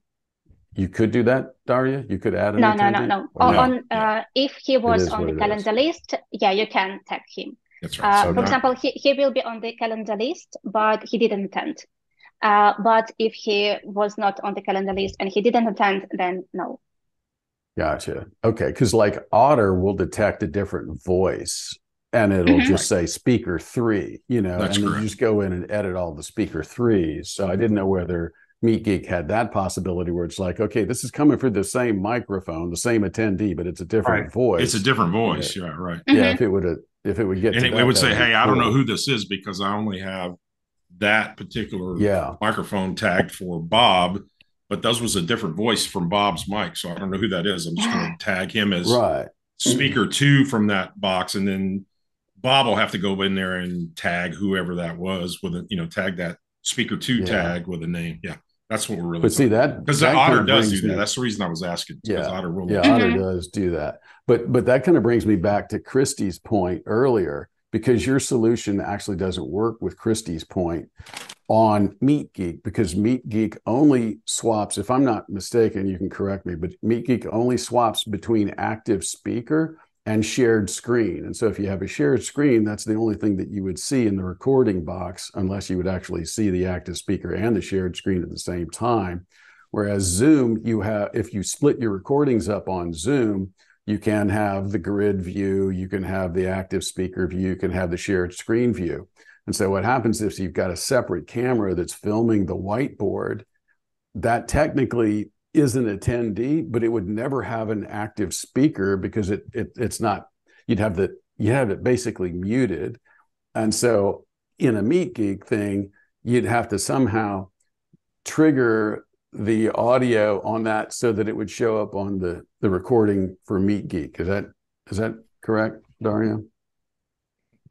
You could do that, Daria. You could add an no, attendee? no, no, no. On uh, if he was on the calendar is. list, yeah, you can tag him. That's right. Uh, so for example, he, he will be on the calendar list, but he didn't attend. Uh, but if he was not on the calendar list and he didn't attend, then no. Gotcha. Okay. Because like Otter will detect a different voice and it'll mm-hmm. just say speaker three, you know, That's and correct. then you just go in and edit all the speaker threes. So I didn't know whether MeetGeek had that possibility where it's like, okay, this is coming through the same microphone, the same attendee, but it's a different right. voice. It's a different voice. Yeah, right. Mm-hmm. Yeah, if it would if it would get, and it, that, would say, "Hey, cool. I don't know who this is because I only have that particular yeah. microphone tagged for Bob." But those was a different voice from Bob's mic, so I don't know who that is. I'm just going to tag him as right. speaker two from that box, and then Bob will have to go in there and tag whoever that was with a, you know, tag that speaker two yeah. tag with a name. Yeah. That's what we're really. But see that because the Otter does do that. Me, That's the reason I was asking. Yeah, Otter will. Yeah, Otter does do that. But but that kind of brings me back to Christy's point earlier because your solution actually doesn't work with Christy's point on MeetGeek because MeetGeek only swaps. If I'm not mistaken, you can correct me, but MeetGeek only swaps between active speaker and shared screen. And so if you have a shared screen, that's the only thing that you would see in the recording box, unless you would actually see the active speaker and the shared screen at the same time. Whereas Zoom, you have, if you split your recordings up on Zoom, you can have the grid view, you can have the active speaker view, you can have the shared screen view. And so what happens if you've got a separate camera that's filming the whiteboard, that technically is an attendee, but it would never have an active speaker because it, it it's not. You'd have the you have it basically muted, and so in a MeetGeek thing, you'd have to somehow trigger the audio on that so that it would show up on the the recording for MeetGeek. Is that is that correct, Daria?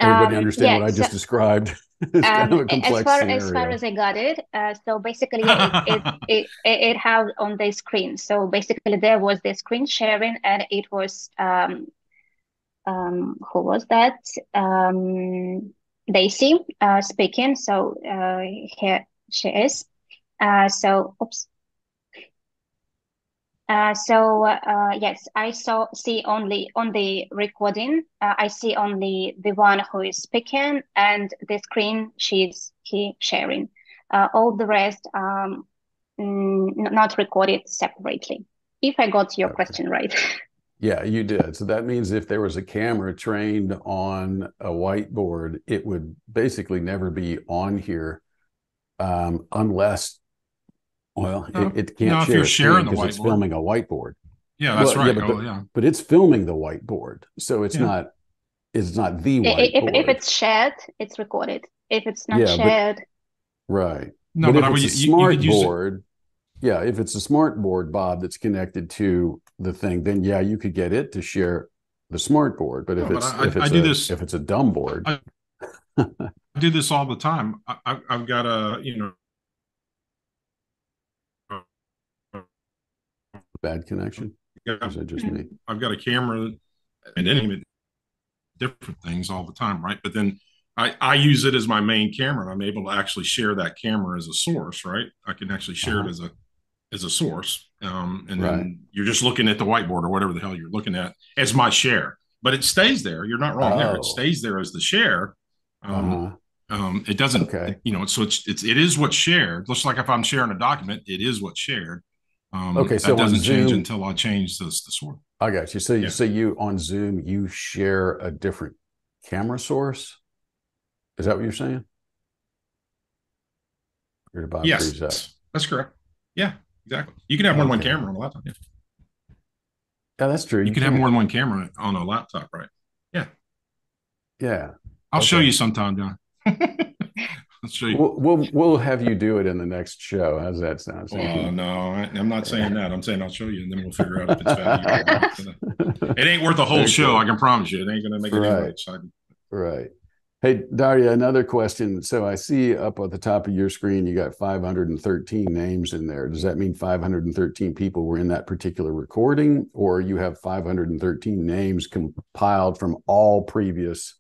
Everybody um, understand yeah, what I just so, described? um, kind of as far scenario. as far as I got it, uh, so basically it, it, it, it, had on the screen. So basically there was the screen sharing, and it was um, um, who was that? Um, Daisy uh, speaking. So uh, here she is. Uh, so oops. Uh, so uh, yes, I saw see only on the recording. Uh, I see only the one who is speaking and the screen she's he sharing. Uh, all the rest um, not recorded separately. If I got your okay. question right. Yeah, you did. So that means if there was a camera trained on a whiteboard, it would basically never be on here um, unless well, no, it, it can't no, share if you're sharing because it's filming a whiteboard. Yeah, that's well, right. Yeah, but, oh, yeah. but it's filming the whiteboard, so it's yeah. not. It's not the whiteboard. If, if it's shared, it's recorded. If it's not yeah, shared, but, right? No, but, but if it's a smart board, yeah, if it's a smart board, Bob, that's connected to the thing, then yeah, you could get it to share the smart board. But if no, it's but I, if it's I do a, this if it's a dumb board, I, I do this all the time. I, I've got a you know bad connection? Yeah. is that just me? I've got a camera and any different things all the time, right? But then I, I use it as my main camera and I'm able to actually share that camera as a source, right? I can actually share uh-huh. it as a as a source. Um, and right. then you're just looking at the whiteboard or whatever the hell you're looking at as my share. But it stays there. You're not wrong oh. there. It oh. stays there as the share. Um, uh-huh. Um, it doesn't, okay. you know, so it's, it's, it is what's shared. Looks like if I'm sharing a document, it is what's shared. Um, okay, so that doesn't Zoom, change until I change this the source. I got you. So you yeah. say you on Zoom you share a different camera source. Is that what you're saying? yes, that? that's correct. Yeah, exactly. You can have more than one camera on a laptop. Yeah. Yeah, that's true. You, you can, can have more than one camera on a laptop, right? Yeah. Yeah. I'll okay. show you sometime, John. We'll, we'll, we'll have you do it in the next show. How's that sound? Well, oh, no, I, am not saying that. I'm saying I'll show you, and then we'll figure out if it's valuable. it ain't worth a whole show. I can promise you. It ain't going to make it right. exciting. Right. Hey, Daria, another question. So I see up at the top of your screen, you got 513 names in there. Does that mean 513 people were in that particular recording, or you have 513 names compiled from all previous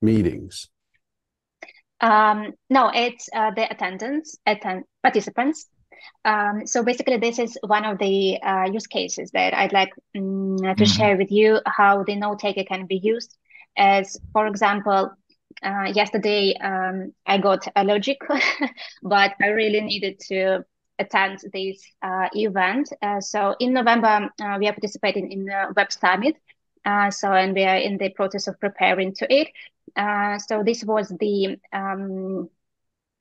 meetings? Um, no, it's uh, the attendance, attend participants. Um, so basically, this is one of the uh, use cases that I'd like um, to mm-hmm. share with you how the note taker can be used. As for example, uh, yesterday um, I got allergic, but I really needed to attend this uh, event. Uh, so in November, uh, we are participating in the Web Summit. Uh, so, and we are in the process of preparing to it. Uh, so this was the um,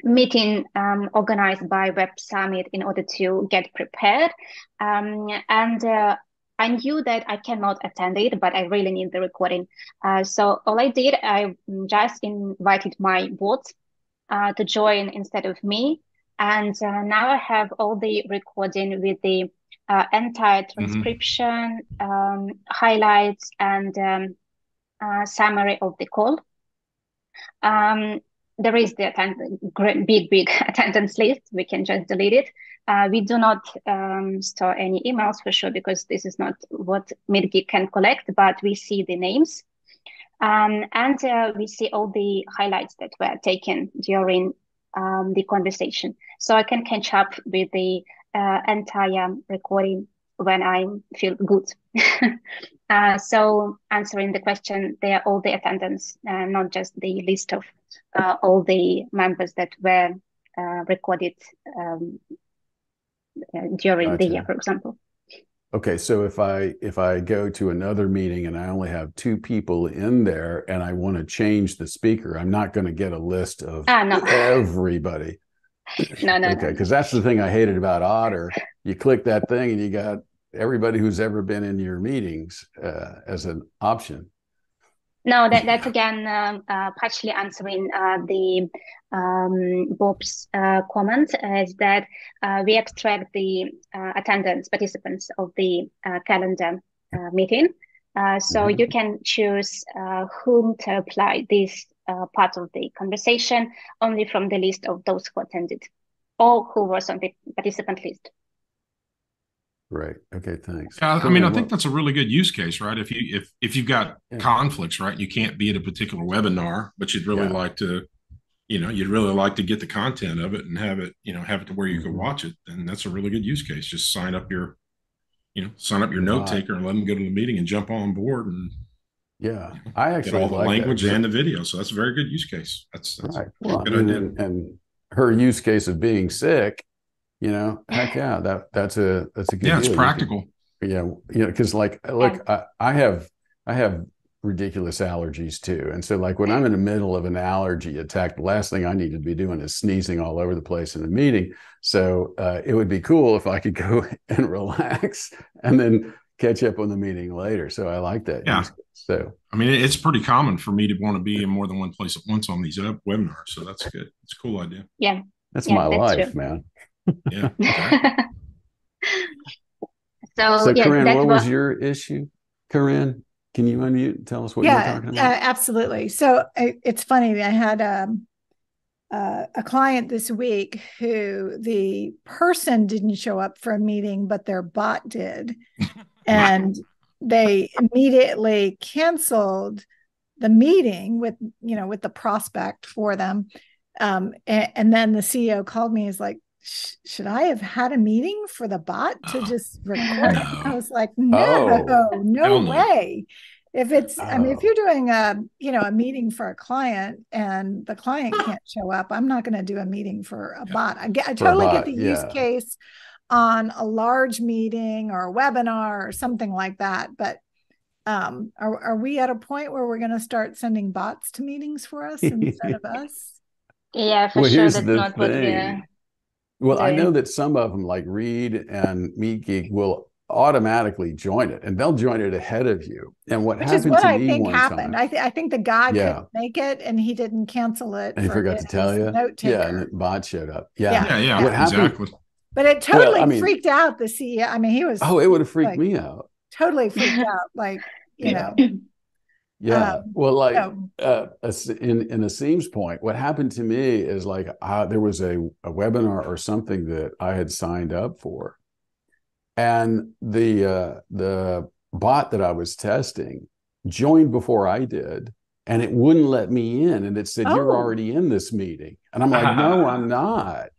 meeting um, organized by Web Summit in order to get prepared. Um, and uh, I knew that I cannot attend it, but I really need the recording. Uh, so all I did, I just invited my bots uh, to join instead of me. And uh, now I have all the recording with the uh, entire mm-hmm. transcription, mm-hmm. um, highlights, and um, uh, summary of the call. Um, there is the attend- big, big attendance list. We can just delete it. Uh, we do not um, store any emails for sure because this is not what MeetGeek can collect, but we see the names. Um, and uh, we see all the highlights that were taken during um, the conversation. So I can catch up with the uh, entire recording when I feel good. uh, so answering the question, they are all the attendance, uh, not just the list of uh, all the members that were uh, recorded um, uh, during gotcha. the year, for example. Okay, so if I if I go to another meeting and I only have two people in there and I want to change the speaker, I'm not going to get a list of uh, no. everybody. no, no. Okay, because no. that's the thing I hated about Otter. You click that thing and you got everybody who's ever been in your meetings uh, as an option. No, that, that's again um, uh, partially answering uh, the um, Bob's uh, comment is that uh, we extract the uh, attendance participants of the uh, calendar meeting. so mm-hmm. you can choose whom to apply this part of the conversation only from the list of those who attended or who was on the participant list. Right. Okay. Thanks. Yeah, I mean, I think that's a really good use case, right? If you if if you've got yeah. conflicts, right, you can't be at a particular webinar, but you'd really yeah. like to, you know, you'd really like to get the content of it and have it, you know, have it to where you mm-hmm. can watch it. And that's a really good use case. Just sign up your, you know, sign up your note taker and let them go to the meeting and jump on board and. Yeah, you know, I actually get all the like language that. and the video, so that's a very good use case. That's, that's right. Well, good and, idea. And her use case of being sick you know? Heck yeah that that's a that's a good yeah deal. it's practical. Can, yeah you know because like look I, I have i have ridiculous allergies too. And so like when i'm in the middle of an allergy attack the last thing i need to be doing is sneezing all over the place in a meeting. So uh, it would be cool if i could go and relax and then catch up on the meeting later. So i like that. Yeah. So. I mean it's pretty common for me to want to be in more than one place at once on these webinars so that's good. It's a cool idea. Yeah. That's yeah, my that's life true. man yeah. so, so yeah, Corinne, what was your issue? Corinne, can you unmute? And tell us what yeah, you're talking about. Uh, absolutely. So it, it's funny. I had um, uh, a client this week who the person didn't show up for a meeting, but their bot did, and they immediately canceled the meeting with you know with the prospect for them um, and, and, then the ceo called me he's like should I have had a meeting for the bot to oh, just record? No. I was like, no, oh, no way. If it's, oh. I mean, if oh. you're doing a, you know, a meeting for a client and the client can't show up, I'm not going to do a meeting for a yeah. bot. I, get, I totally bot, get the yeah. use case on a large meeting or a webinar or something like that. But um, are, are we at a point where we're going to start sending bots to meetings for us instead of us? Yeah, for well, sure. That's not thing. what we're well, I know that some of them, like Read and MeetGeek, will automatically join it, and they'll join it ahead of you. And what Which happened is what I think happened. Time, I, th- I think the guy yeah. couldn't make it, and he didn't cancel it. And he forgot to tell you. Yeah, and the bot showed up. Yeah, yeah, yeah. yeah what happened, exactly. But it totally well, I mean, freaked out the CEO. I mean, he was. Oh, it would have freaked like, me out. Totally freaked out. Like you know. Yeah. Um, well, like uh, in in Asim's point, what happened to me is like uh, there was a, a webinar or something that I had signed up for, and the uh, the bot that I was testing joined before I did, and it wouldn't let me in, and it said oh. you're already in this meeting, and I'm like, no, I'm not.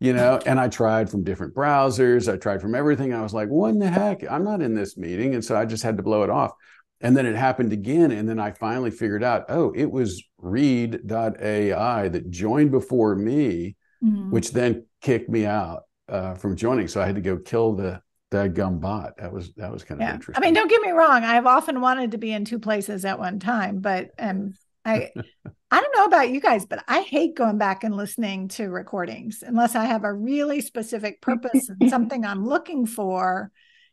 You know, and I tried from different browsers. I tried from everything. I was like, what in the heck? I'm not in this meeting. And so I just had to blow it off and then it happened again. And then I finally figured out, oh, it was read.ai that joined before me, mm-hmm. which then kicked me out uh, from joining. So I had to go kill the that gum bot. That was that was kind of yeah. interesting. I mean, don't get me wrong. I've often wanted to be in two places at one time, but um I I don't know about you guys, but I hate going back and listening to recordings unless I have a really specific purpose and something I'm looking for.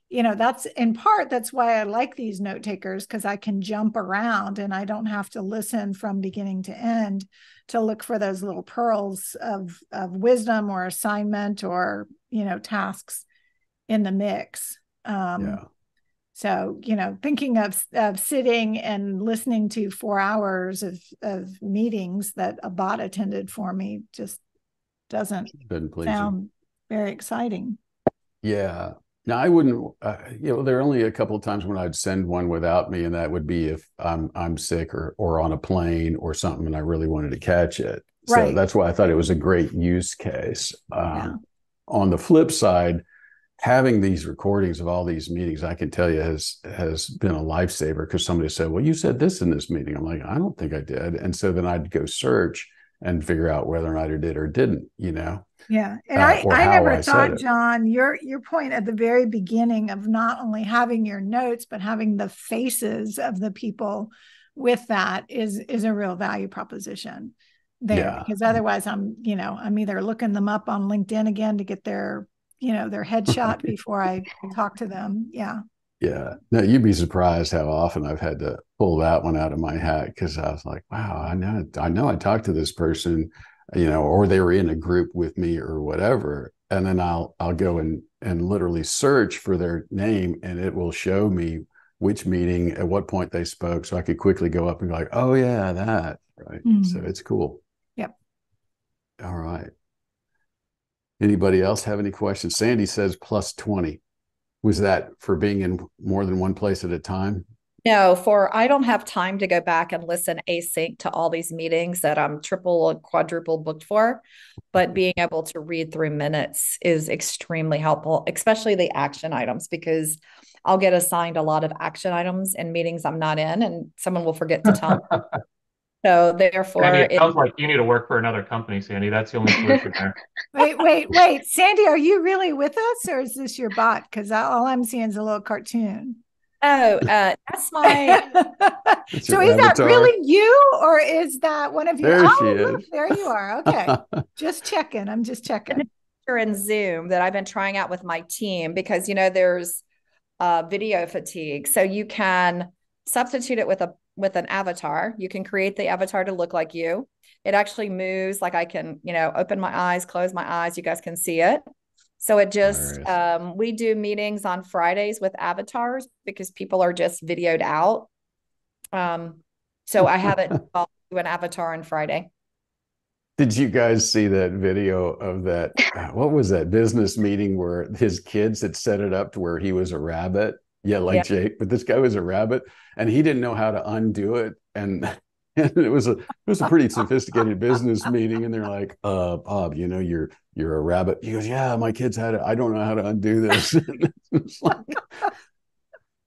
You know, that's in part that's why I like these note takers because I can jump around and I don't have to listen from beginning to end to look for those little pearls of of wisdom or assignment or you know tasks in the mix. Um, yeah. So, you know, thinking of, of sitting and listening to four hours of, of meetings that a bot attended for me just doesn't sound very exciting. Yeah. Now I wouldn't, uh, you know, there are only a couple of times when I'd send one without me, and that would be if I'm I'm sick or or on a plane or something, and I really wanted to catch it. So right. that's why I thought it was a great use case. Um, yeah. On the flip side, having these recordings of all these meetings, I can tell you has has been a lifesaver because somebody said, "Well, you said this in this meeting." I'm like, "I don't think I did," and so then I'd go search and figure out whether or not I did or didn't. You know. Yeah, and uh, I I never I thought, John, your your point at the very beginning of not only having your notes but having the faces of the people with that is is a real value proposition there yeah. because otherwise I'm you know I'm either looking them up on LinkedIn again to get their you know their headshot before I talk to them. Yeah. Yeah. No, you'd be surprised how often I've had to pull that one out of my hat because I was like, wow, I know I know I talked to this person, you know, or they were in a group with me or whatever. And then I'll I'll go and and literally search for their name and it will show me which meeting at what point they spoke. So I could quickly go up and be like, oh yeah, that. Right. Mm-hmm. So it's cool. Yep. All right. Anybody else have any questions? Sandy says plus 20. Was that for being in more than one place at a time? No, for I don't have time to go back and listen async to all these meetings that I'm triple or quadruple booked for. But mm-hmm. being able to read through minutes is extremely helpful, especially the action items, because I'll get assigned a lot of action items in meetings I'm not in, and someone will forget to tell me. So therefore, Sandy, it sounds like you need to work for another company, Sandy. That's the only solution there. wait, wait, wait, Sandy, are you really with us, or is this your bot? Because all I'm seeing is a little cartoon. Oh, uh, that's my. so is avatar. that really you, or is that one of you? There oh, she look, is. there you are. Okay, just checking. I'm just checking. In Zoom that I've been trying out with my team because you know there's uh, video fatigue, so you can substitute it with a with an avatar. You can create the avatar to look like you. It actually moves like I can, you know, open my eyes, close my eyes. You guys can see it. So it just, um, we do meetings on Fridays with avatars because people are just videoed out. Um, so I have it to an avatar on Friday. Did you guys see that video of that? What was that business meeting where his kids had set it up to where he was a rabbit? Yeah, like yeah. Jake, but this guy was a rabbit and he didn't know how to undo it. And, and it was a it was a pretty sophisticated business meeting. And they're like, uh, Bob, you know, you're you're a rabbit. He goes, Yeah, my kids had it. I don't know how to undo this. it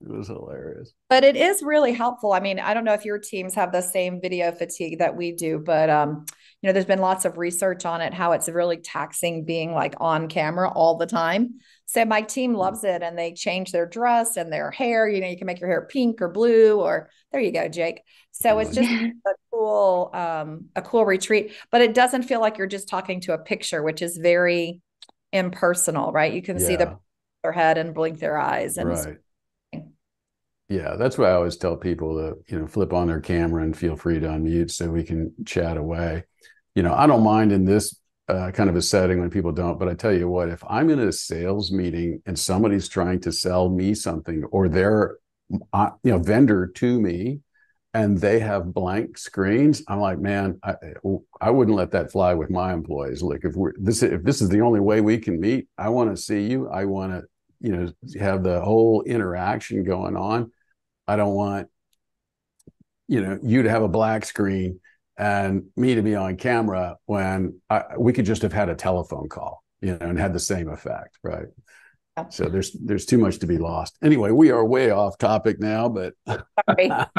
was hilarious. But it is really helpful. I mean, I don't know if your teams have the same video fatigue that we do, but um, you know, there's been lots of research on it, how it's really taxing being like on camera all the time. So my team mm-hmm. loves it and they change their dress and their hair. You know, you can make your hair pink or blue or there you go, Jake. So it's just a cool, um, a cool retreat, but it doesn't feel like you're just talking to a picture, which is very impersonal, right? You can yeah. see the their head and blink their eyes and right. Yeah, that's why I always tell people to, you know, flip on their camera and feel free to unmute so we can chat away you know, I don't mind in this uh, kind of a setting when people don't. But I tell you what, if I'm in a sales meeting and somebody's trying to sell me something or they're, uh, you know, vendor to me, and they have blank screens, I'm like, man, I, I wouldn't let that fly with my employees. Like if we're this, if this is the only way we can meet, I want to see you. I want to, you know, have the whole interaction going on. I don't want, you know, you to have a black screen and me to be on camera when I, we could just have had a telephone call, you know, and had the same effect, right? So there's there's too much to be lost. Anyway, we are way off topic now, but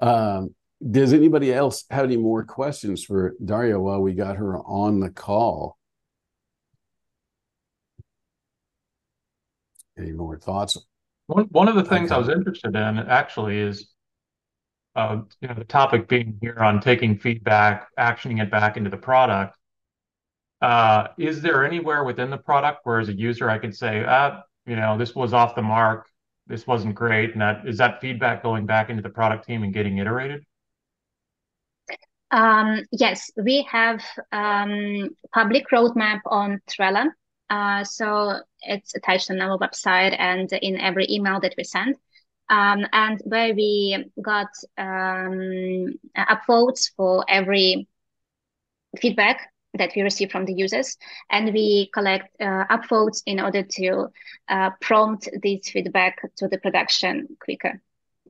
um, does anybody else have any more questions for Daria while we got her on the call? Any more thoughts? One one of the things okay. I was interested in actually is uh, you know the topic being here on taking feedback, actioning it back into the product. Uh, is there anywhere within the product where as a user I could say, ah, you know, this was off the mark, this wasn't great, and that is that feedback going back into the product team and getting iterated? Um, yes, we have um, public roadmap on Trello. Uh, so it's attached on our website and in every email that we send. Um, and where we got um, upvotes for every feedback that we receive from the users, and we collect uh, upvotes in order to uh, prompt this feedback to the production quicker.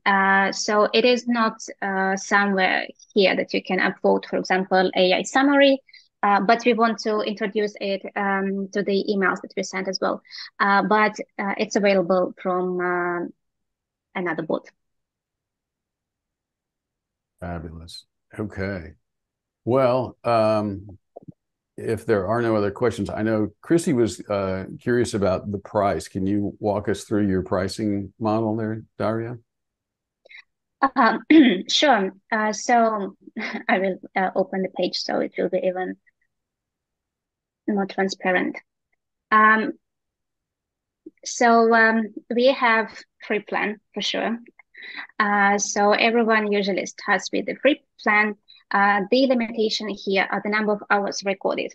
Uh, so it is not uh, somewhere here that you can upvote, for example, AI summary, uh, but we want to introduce it um, to the emails that we send as well. Uh, but uh, it's available from uh, another bot. Fabulous. Okay. Well, um, if there are no other questions, I know Chrissy was uh, curious about the price. Can you walk us through your pricing model there, Daria? Um, sure. Uh, so I will uh, open the page so it will be even more transparent. Um, so um, we have free plan for sure. Uh, so everyone usually starts with the free plan. Uh, the limitation here are the number of hours recorded.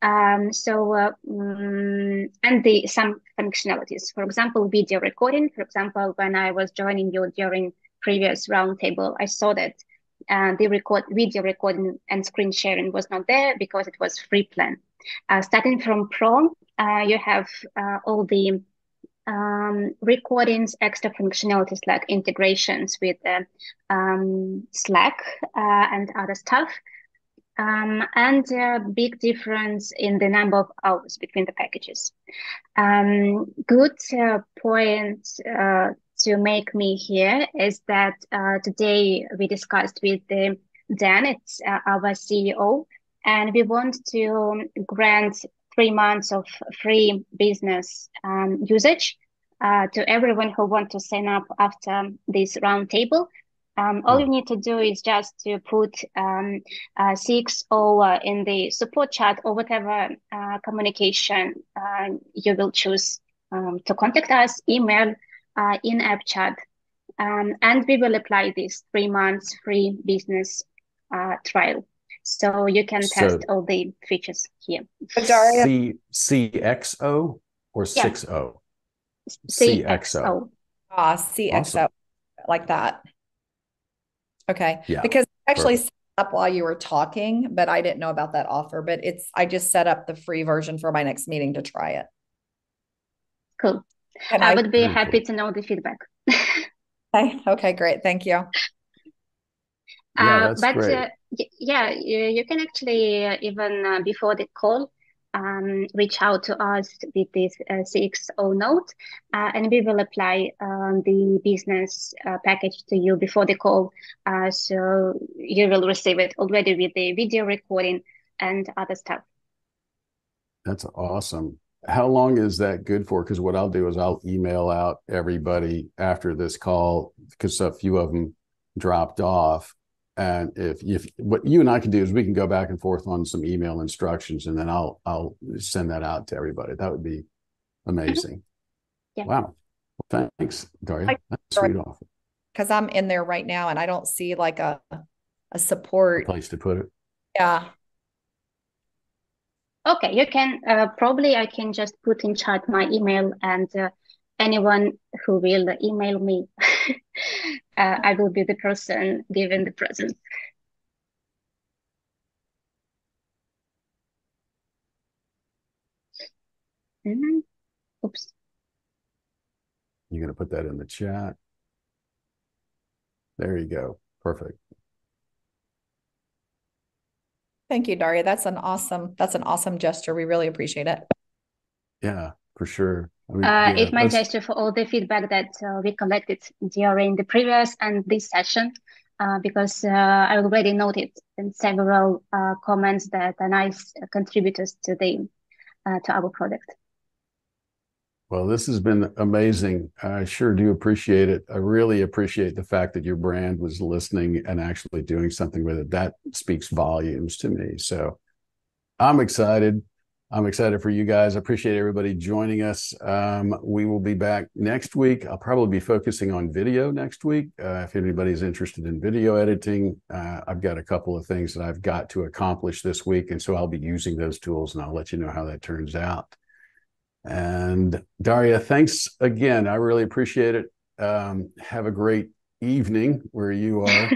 Um, so uh, um, and the some functionalities. For example, video recording. For example, when I was joining you during previous roundtable, I saw that the record video recording and screen sharing was not there because it was free plan. Uh, starting from Pro, uh, you have uh, all the um, recordings, extra functionalities like integrations with uh, um, Slack and other stuff. Um, and a big difference in the number of hours between the packages. Um, good uh, point uh, to make me here is that uh, today we discussed with the Dan, it's uh, our CEO, and we want to grant three months of free business um, usage uh, to everyone who want to sign up after this roundtable. Um, all you need to do is just to put um, uh, CXO uh, in the support chat or whatever uh, communication uh, you will choose um, to contact us, email, uh, in-app chat, um, and we will apply this three months free business uh, trial. So you can test so all the features here. C CXO or yeah. 6O? CXO. Ah, CXO. Awesome. Like that. Okay. Yeah. Because actually set up while you were talking, but I didn't know about that offer. But it's I just set up the free version for my next meeting to try it. Cool. And I, I would be happy to know the feedback. okay. Okay, great. Thank you. Yeah, uh, but uh, yeah, you, you, can actually uh, even uh, before the call um, reach out to us with this uh, CXO note, uh, and we will apply um, the business uh, package to you before the call. Uh, so you will receive it already with the video recording and other stuff. That's awesome. How long is that good for? Because what I'll do is I'll email out everybody after this call because a few of them dropped off and if if what you and I can do is we can go back and forth on some email instructions, and then I'll I'll send that out to everybody. That would be amazing. Yeah. Wow. Well, thanks, Daria. That's sweet offer. Because I'm in there right now, and I don't see like a a support a place to put it. Yeah. Okay, you can uh, probably I can just put in chat my email and uh, anyone who will email me, uh, I will be the person given the present. Mm -hmm. Oops. You're to put that in the chat. There you go. Perfect. Thank you, Daria. That's an awesome, that's an awesome gesture. We really appreciate it. Yeah, for sure. I mean, uh, yeah, it my gesture for all the feedback that uh, we collected during the previous and this session, uh, because uh, I already noted in several uh, comments that are nice contributors to the uh, to our product. Well, this has been amazing. I sure do appreciate it. I really appreciate the fact that your brand was listening and actually doing something with it. That speaks volumes to me. So I'm excited. I'm excited for you guys. I appreciate everybody joining us. Um, we will be back next week. I'll probably be focusing on video next week. Uh, if anybody's interested in video editing, uh, I've got a couple of things that I've got to accomplish this week. And so I'll be using those tools and I'll let you know how that turns out. And Daria, thanks again. I really appreciate it. Um, have a great evening where you are.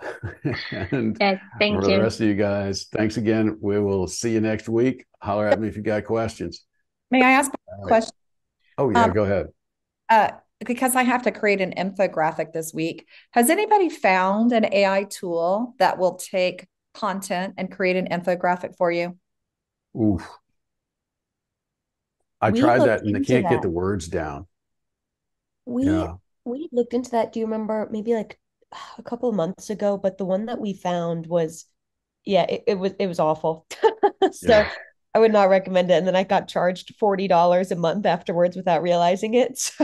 and yeah, thank for you. the rest of you guys, thanks again. We will see you next week. Holler at me if you got questions. May I ask a question? Oh yeah, um, go ahead. Uh, because I have to create an infographic this week. Has anybody found an AI tool that will take content and create an infographic for you? Oof. I we tried that and I can't that. get the words down. We yeah. we looked into that. Do you remember maybe like a couple of months ago? But the one that we found was yeah, it, it was it was awful. so yeah. I would not recommend it. And then I got charged forty dollars a month afterwards without realizing it.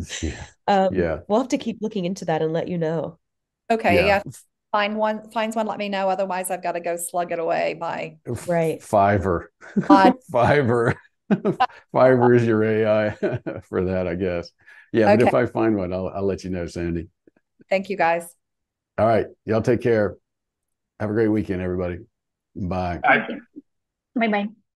So yeah. Um, yeah, we'll have to keep looking into that and let you know. Okay, yeah. yeah. Find one, finds one, let me know. Otherwise, I've got to go slug it away by right Fiverr. Fiverr. Fiverr is your AI for that, I guess. Yeah, okay. but if I find one, I'll I'll let you know, Sandy. Thank you, guys. All right, y'all take care. Have a great weekend, everybody. Bye. Bye. Bye. Bye.